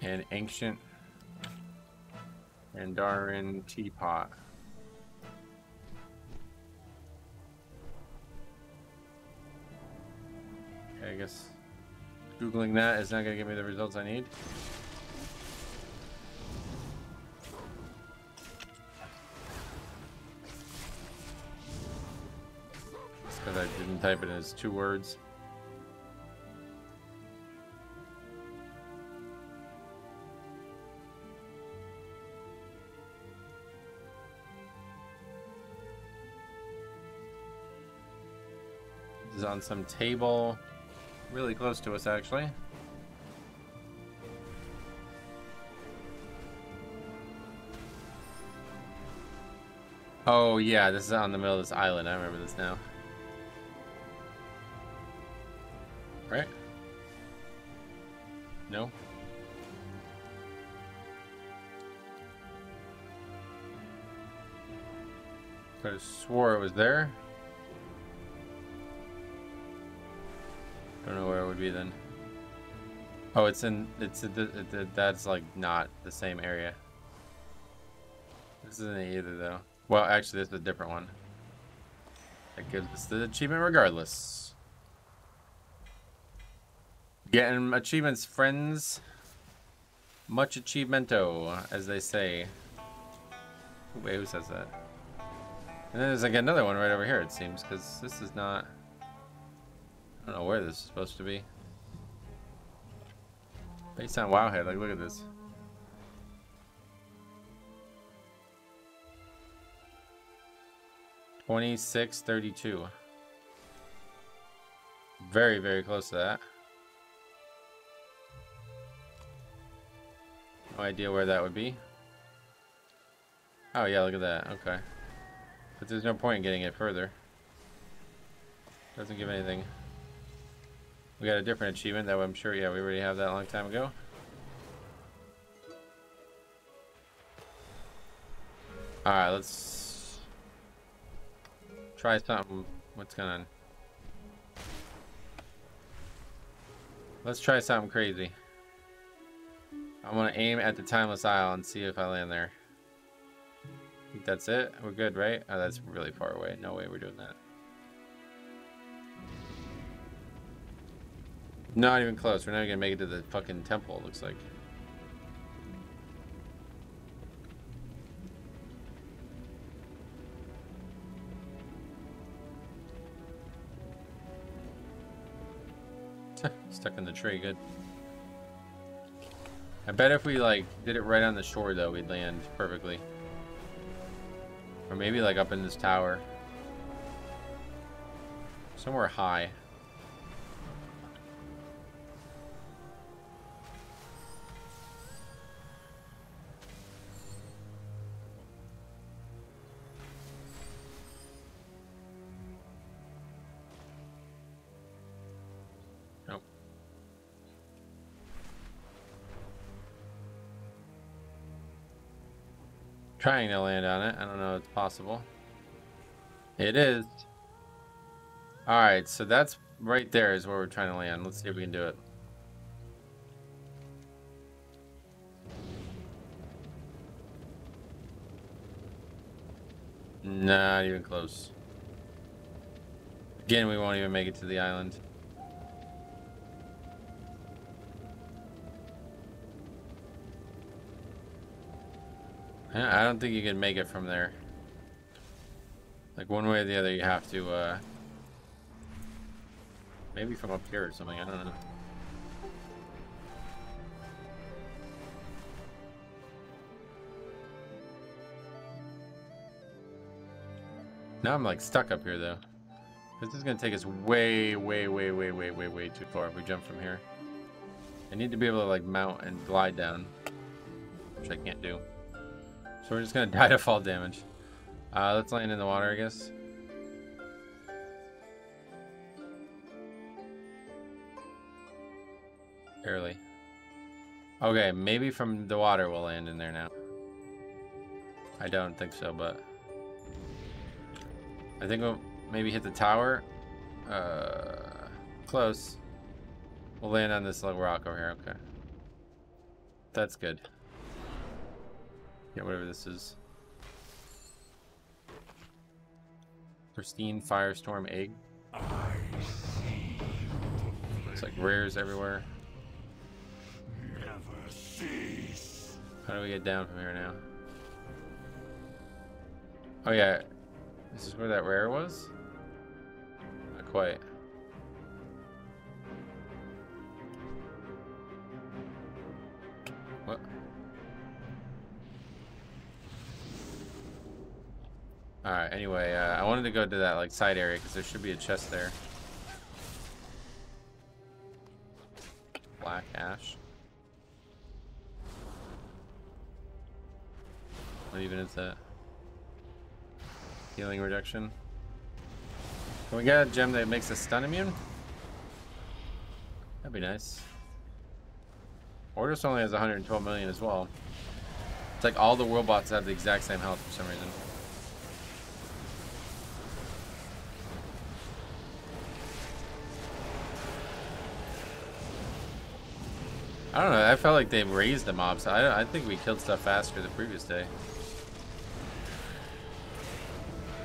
And ancient Pandaren teapot. Okay, I guess Googling that is not going to give me the results I need. because I didn't type it as two words. On some table really close to us actually. Oh yeah, this is on the middle of this island. I remember this now. Right? No? Have swore it was there. Be then. Oh, it's in. It's it, that's like not the same area. This isn't either though. Well, actually, is a different one. That gives us the achievement regardless. Getting achievements, friends. Much achievemento, as they say. Wait, who says that? And then there's like another one right over here, it seems, because this is not... I don't know where this is supposed to be. Based on Wowhead, like look at this. Twenty-six thirty-two. Very, very close to that. No idea where that would be. Oh yeah, look at that. Okay. But there's no point in getting it further. Doesn't give anything. We got a different achievement that I'm sure, yeah, we already have that a long time ago. Alright, let's try something. What's going on? Let's try something crazy. I'm going to aim at the Timeless Isle and see if I land there. I think that's it. We're good, right? Oh, that's really far away. No way we're doing that. Not even close. We're not even gonna make it to the fucking temple, it looks like. Stuck in the tree, good. I bet if we like did it right on the shore though, we'd land perfectly. Or maybe like up in this tower. Somewhere high. Trying to land on it. I don't know if it's possible. It is. Alright, so that's right there is where we're trying to land. Let's see if we can do it. Not even close. Again, we won't even make it to the island. I don't think you can make it from there. Like one way or the other, you have to. Uh, maybe from up here or something. I don't know. Now I'm like stuck up here though. This is gonna take us way, way, way, way, way, way, way too far if we jump from here. I need to be able to like mount and glide down, which I can't do. So we're just gonna die to fall damage. Uh, let's land in the water, I guess. Early. Okay, maybe from the water we'll land in there now. I don't think so, but... I think we'll maybe hit the tower. Uh, close. We'll land on this little rock over here, okay. That's good. Yeah, whatever this is. Pristine firestorm egg. It's like rares everywhere. How do we get down from here now? Oh yeah, this is where that rare was? Not quite. To go to that like side area because there should be a chest there. Black ash. What even is that? Healing reduction. Can we get a gem that makes us stun immune? That'd be nice. Ordos only has 112 million as well. It's like all the world bots have the exact same health for some reason. I don't know. I felt like they raised the mobs. I, I think we killed stuff faster the previous day.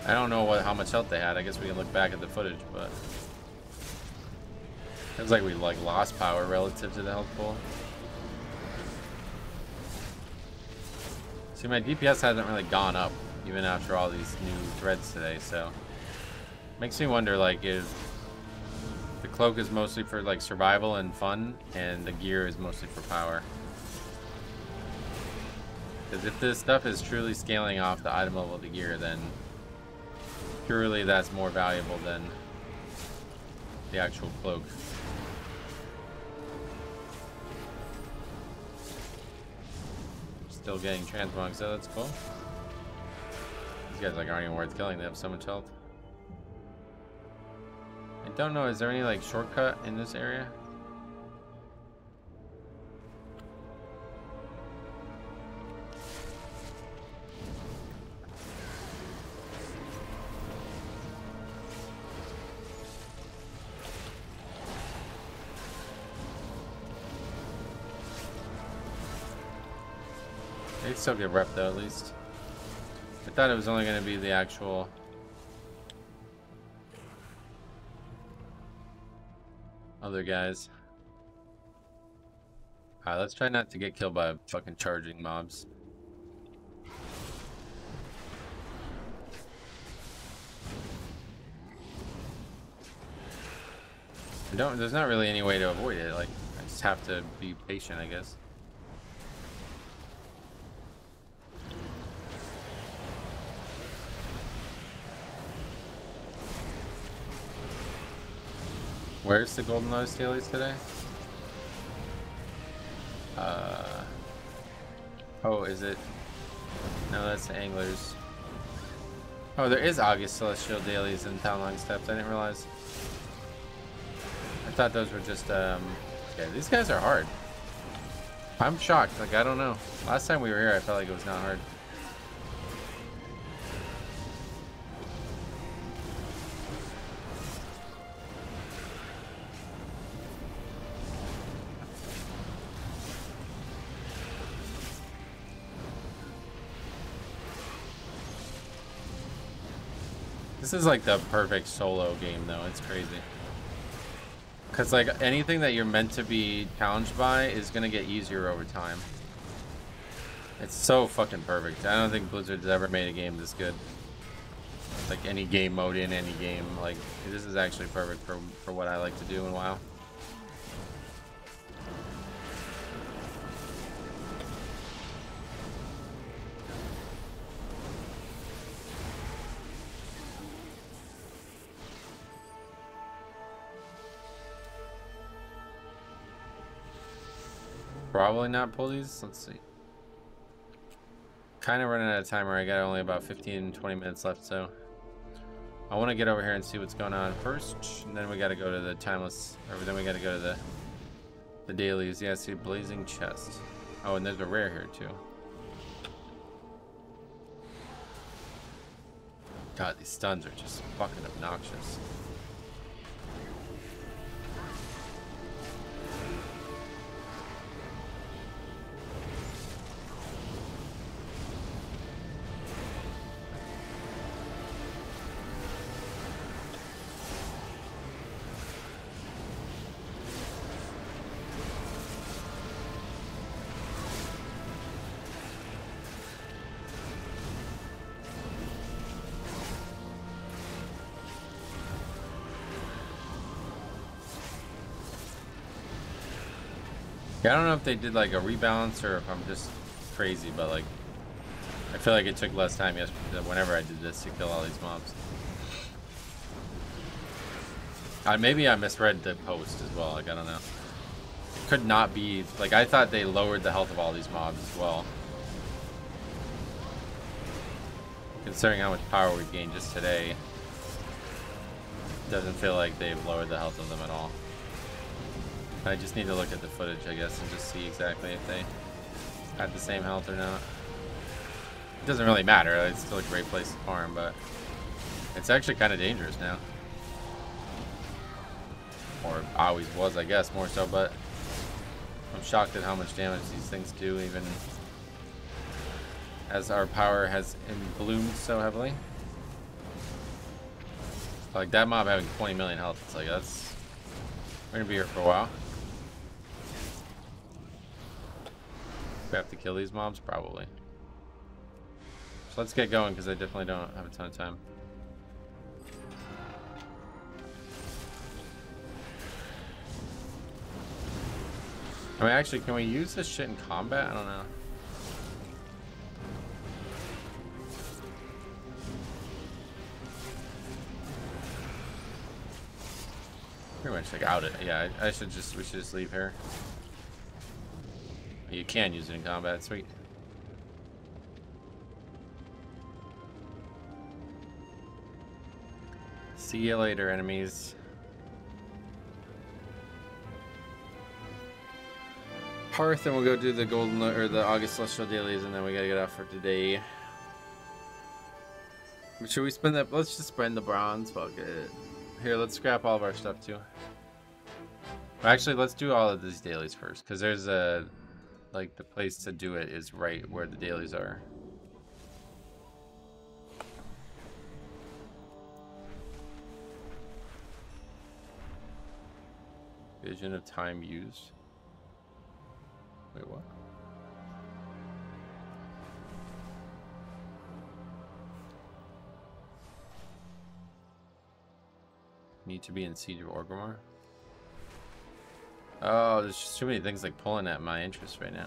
I don't know what how much health they had. I guess we can look back at the footage, but it was like we like lost power relative to the health pool. See, my DPS hasn't really gone up even after all these new threads today, so makes me wonder like if the cloak is mostly for like survival and fun, and the gear is mostly for power. Because if this stuff is truly scaling off the item level of the gear, then Surely that's more valuable than the actual cloak. Still getting transmog, so that's cool. These guys like aren't even worth killing. They have so much health. Don't know, is there any like shortcut in this area? They still get rep though, at least. I thought it was only going to be the actual guys. Alright, let's try not to get killed by fucking charging mobs. I don't, there's not really any way to avoid it, like, I just have to be patient, I guess. Where's the Golden Lotus dailies today? Uh, oh, is it? No, that's the Anglers. Oh, there is August Celestial dailies in Townlong Steppes. I didn't realize. I thought those were just, um, yeah, these guys are hard. I'm shocked. Like, I don't know. Last time we were here, I felt like it was not hard. This is like the perfect solo game though, it's crazy. Cause like anything that you're meant to be challenged by is gonna get easier over time. It's so fucking perfect. I don't think Blizzard's ever made a game this good. Like any game mode in any game. Like this is actually perfect for, for what I like to do in WoW. Probably not pull these. Let's see. Kind of running out of timer. I got only about 15, 20 minutes left, so I want to get over here and see what's going on first. And then we got to go to the timeless, or then we got to go to the the dailies. Yeah, see, blazing chest. Oh, and there's a rare here too. God, these stuns are just fucking obnoxious. Yeah, I don't know if they did like a rebalance or if I'm just crazy, but like I feel like it took less time yesterday whenever I did this to kill all these mobs. Maybe I misread the post as well, like I don't know. It could not be, like I thought they lowered the health of all these mobs as well. Considering how much power we've gained just today, doesn't feel like they've lowered the health of them at all. I just need to look at the footage, I guess, and just see exactly if they had the same health or not. It doesn't really matter. It's still a great place to farm, but it's actually kind of dangerous now. Or always was, I guess, more so, but I'm shocked at how much damage these things do, even as our power has bloomed so heavily. Like, that mob having 20 million health, it's like, that's... We're gonna be here for a while. we have to kill these mobs? Probably. So let's get going because I definitely don't have a ton of time. I mean, actually, can we use this shit in combat? I don't know. Pretty much like out it. Yeah, I, I should just, we should just leave here. You can use it in combat, sweet. See you later, enemies. Parth, and we'll go do the golden or the August celestial dailies, and then we gotta get out for today. Should we spend that? Let's just spend the bronze bucket. Here, let's scrap all of our stuff too. Actually, let's do all of these dailies first, because there's a like the place to do it is right where the dailies are. Vision of time used. Wait, what? Need to be in Siege of Orgrimmar? Oh, there's just too many things like pulling at my interest right now.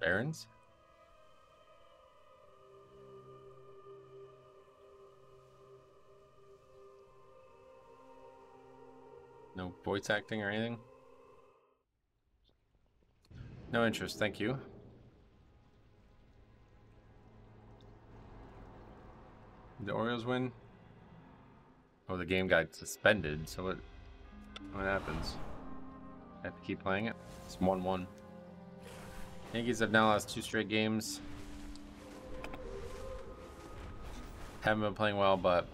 Barons? No voice acting or anything? No interest, thank you. The Orioles win? Oh, the game got suspended, so what what happens? I have to keep playing it? It's 1-1. Yankees have now lost two straight games. Haven't been playing well, but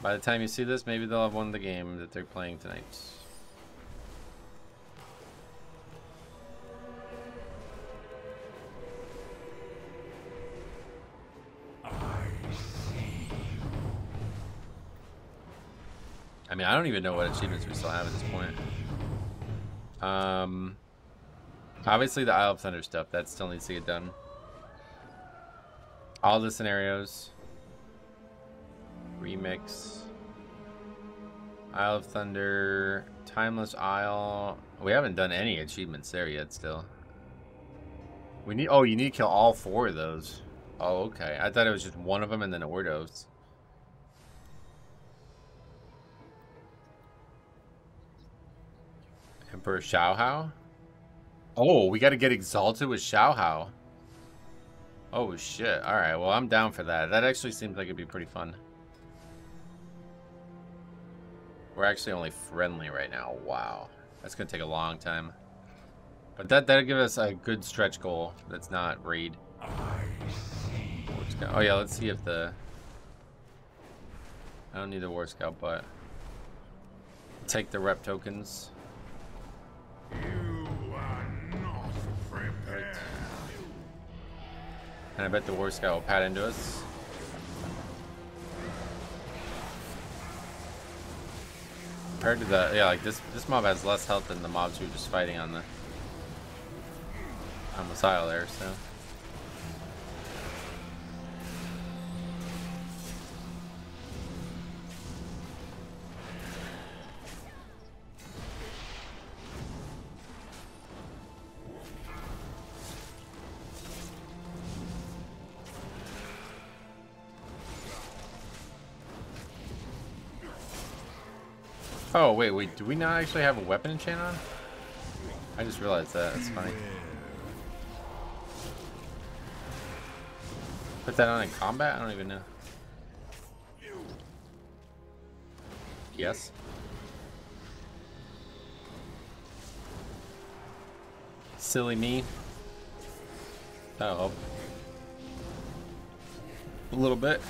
by the time you see this, maybe they'll have won the game that they're playing tonight. I don't even know what achievements we still have at this point. Um, obviously the Isle of Thunder stuff, that still needs to get done. All the scenarios. Remix. Isle of Thunder. Timeless Isle. We haven't done any achievements there yet still. We need, oh, you need to kill all four of those. Oh, okay. I thought it was just one of them and then Ordos. Emperor Shaohao? Oh, we got to get exalted with Shaohao. Oh, shit. Alright, well, I'm down for that. That actually seems like it'd be pretty fun. We're actually only friendly right now. Wow. That's going to take a long time. But that, that'll give us a good stretch goal that's not raid. Oh, yeah, let's see if the... I don't need the War Scout, but... Take the rep tokens. And I bet the War Scout will pat into us. Compared to the, yeah, like this, this mob has less health than the mobs we were just fighting on the, on the there, so. Oh, wait, wait, do we not actually have a weapon enchant on? I just realized that, that's funny. Put that on in combat? I don't even know. Yes. Silly me. Oh. A little bit.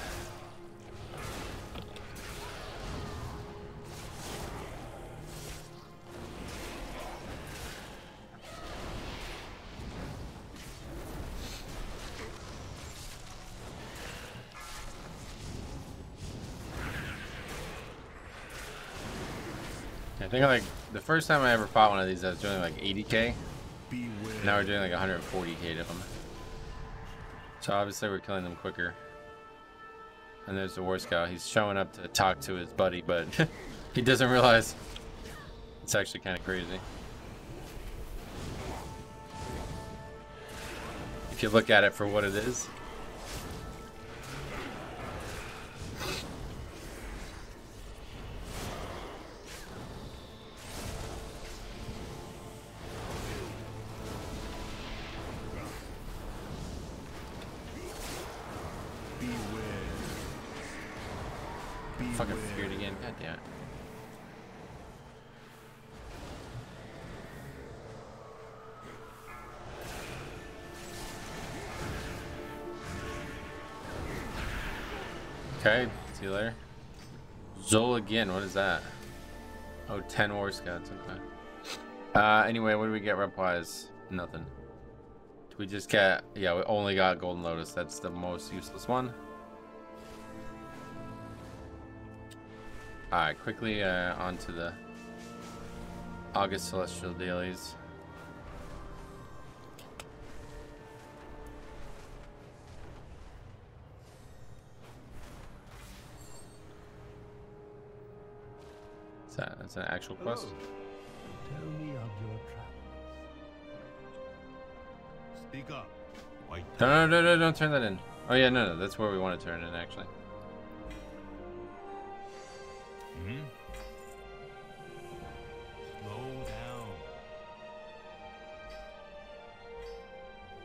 I think like the first time I ever fought one of these, I was doing like 80k. Now we're doing like 140k to them. So obviously we're killing them quicker. And there's the War Scout. He's showing up to talk to his buddy, but he doesn't realize it's actually kind of crazy. If you look at it for what it is. Fucking feared again. God damn it. Okay, see you later. Zol again, what is that? Oh, 10 war scouts, okay. Uh, anyway, what do we get rep-wise? Nothing. We just get, yeah, we only got Golden Lotus. That's the most useless one. Alright, quickly uh, on to the August Celestial Dailies. That's an actual quest? Tell No, no, no, no, don't turn that in. Oh yeah, no, no, that's where we want to turn in actually. Mm hmm Slow down.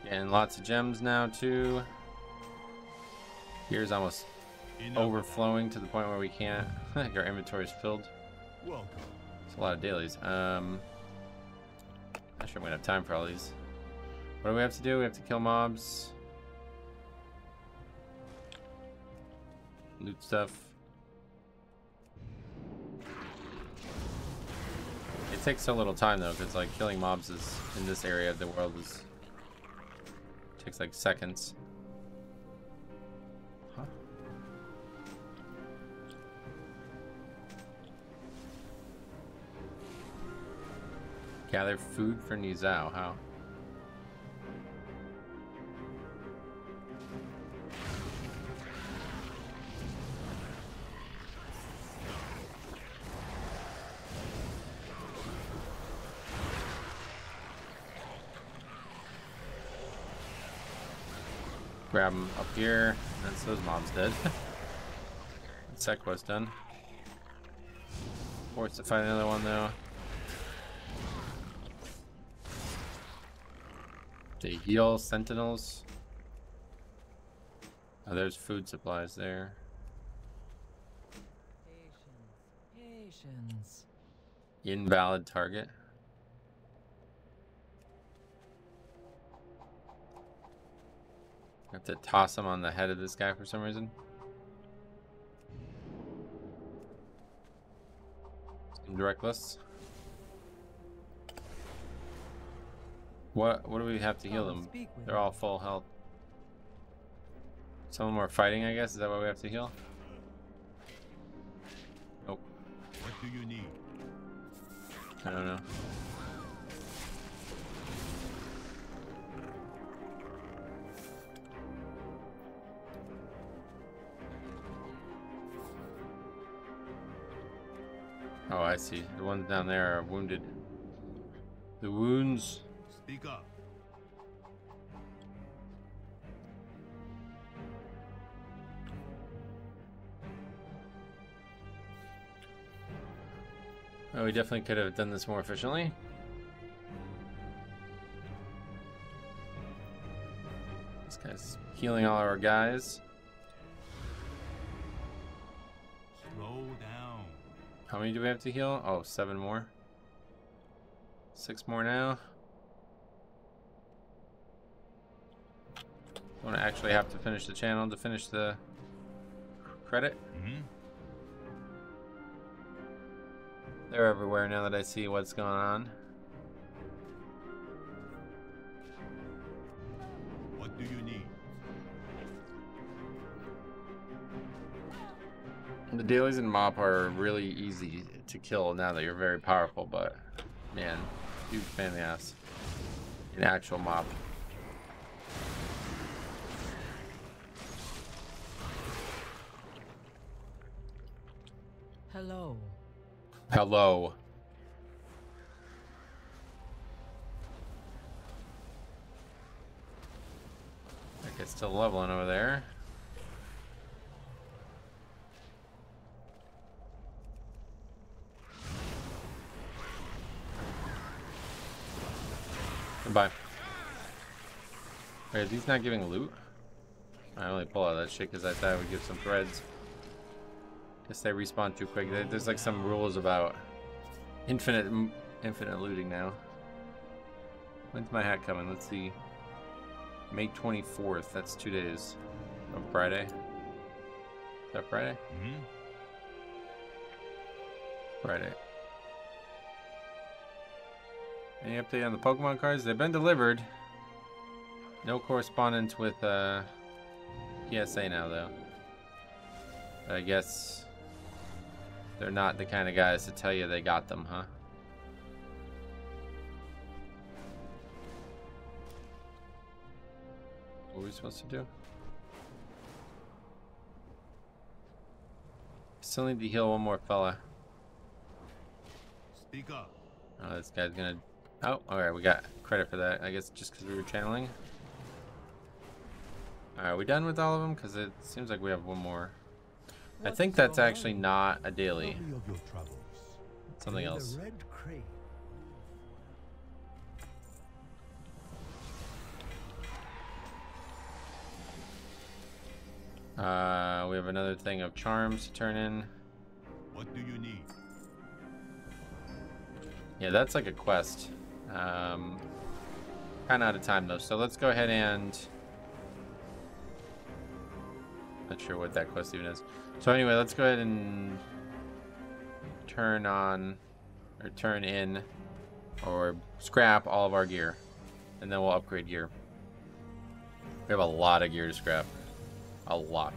Getting lots of gems now too. Here's almost Enough. overflowing to the point where we can't. our is filled. Welcome. It's a lot of dailies. Um, not sure I'm gonna have time for all these. What do we have to do? We have to kill mobs. Loot stuff. It takes so little time though, because like killing mobs is in this area of the world is takes like seconds. Huh? Gather food for Niuzao. How? Grab them up here. That's those mobs dead. Sec quest done. Forced to find another one though. They heal sentinels. Oh, there's food supplies there. Patience. Patience. Invalid target. Have to toss him on the head of this guy for some reason. Indirect lists. What what do we have to heal them? They're all full health. Some of them are fighting, I guess. Is that why we have to heal? Nope. What do you need? I don't know. I see. The ones down there are wounded. The wounds. Speak up. Oh, we definitely could have done this more efficiently. This guy's healing all our guys. How many do we have to heal? Oh, seven more. Six more now. I'm gonna actually have to finish the channel to finish the credit. Hmm? They're everywhere now that I see what's going on. The dailies in MoP are really easy to kill now that you're very powerful, but man, huge pain in the ass. An actual Mop. Hello. Hello. That gets still leveling over there. Goodbye. Wait, are these not giving loot? I only pull out that shit because I thought I would give some threads. Guess they respawn too quick. There's like some rules about infinite m- infinite looting now. When's my hat coming? Let's see. May 24th. That's two days. From Friday. Is that Friday? Mm -hmm. Friday. Any update on the Pokemon cards? They've been delivered. No correspondence with uh, PSA now, though. I guess they're not the kind of guys to tell you they got them, huh? What are we supposed to do? Still need to heal one more fella. Speak up. Oh, this guy's gonna. Oh, alright, we got credit for that. I guess just because we were channeling. Alright, we done with all of them? Because it seems like we have one more. I think that's actually not a daily. Tell me of your travels. Something else. Red Uh, we have another thing of charms to turn in. What do you need? Yeah, that's like a quest. Um, kind of out of time though, so let's go ahead and. Not sure what that quest even is. So anyway, let's go ahead and turn on or turn in or scrap all of our gear, and then we'll upgrade gear. We have a lot of gear to scrap, a lot.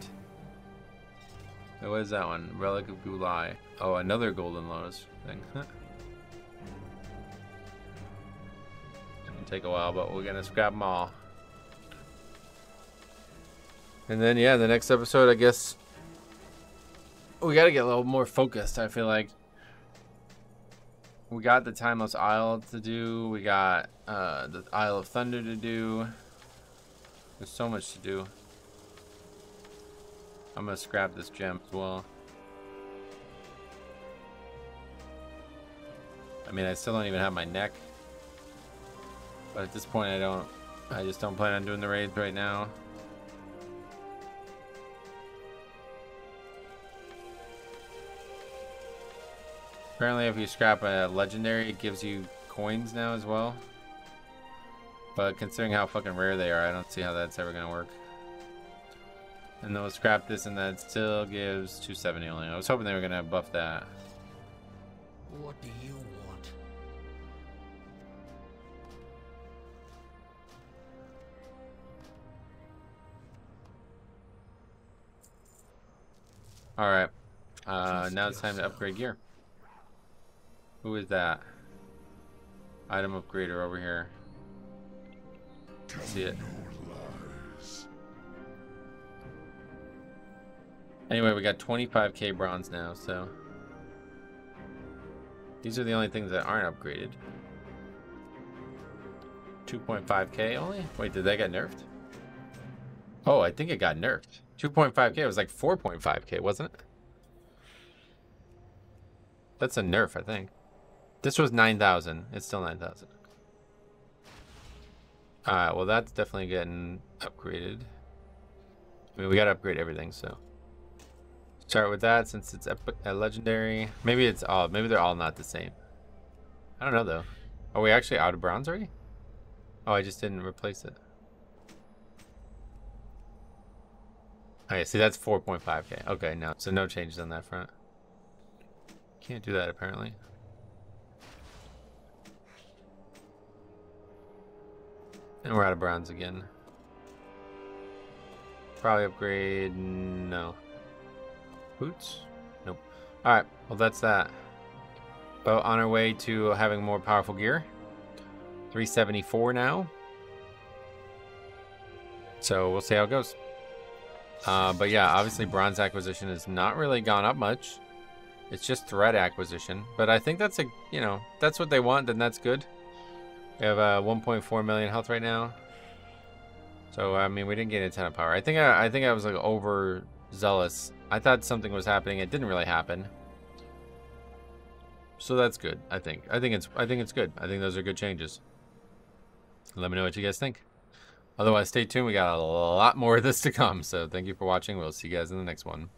What is that one? Relic of Guo-Lai. Oh, another Golden Lotus thing. take a while, but we're gonna scrap them all. And then, yeah, the next episode, I guess we gotta get a little more focused. I feel like we got the Timeless Isle to do. We got uh, the Isle of Thunder to do. There's so much to do. I'm gonna scrap this gem as well. I mean, I still don't even have my neck. But at this point, I don't. I just don't plan on doing the raids right now. Apparently, if you scrap a legendary, it gives you coins now as well. But considering how fucking rare they are, I don't see how that's ever gonna work. And then we'll scrap this, and that still gives 270 only. I was hoping they were gonna buff that. What do you want? All right. Uh, now it's time to upgrade gear. Who is that? Item upgrader over here. See it. Anyway, we got 25k bronze now, so these are the only things that aren't upgraded. 2.5k only? Wait, did that get nerfed? Oh, I think it got nerfed. 2.5k it was like 4.5k, wasn't it? That's a nerf, I think. This was 9,000. It's still 9,000. Alright, well that's definitely getting upgraded. I mean, we gotta upgrade everything, so. Start with that since it's a uh, legendary. Maybe it's all, maybe they're all not the same. I don't know though. Are we actually out of bronze already? Oh, I just didn't replace it. Okay, see that's 4.5k. Okay, no, so no changes on that front. Can't do that apparently. And we're out of bronze again. Probably upgrade, no. Boots? Nope. Alright, well that's that. But on our way to having more powerful gear. 374 now. So we'll see how it goes. Uh, but yeah, obviously bronze acquisition has not really gone up much. It's just threat acquisition. But I think that's a, you know, that's what they want, then that's good. We have uh, 1.4 million health right now. So I mean, we didn't get a ton of power. I think I, I think I was like over zealous. I thought something was happening. It didn't really happen. So that's good. I think. I think it's. I think it's good. I think those are good changes. Let me know what you guys think. Otherwise, stay tuned. We got a lot more of this to come. So thank you for watching. We'll see you guys in the next one.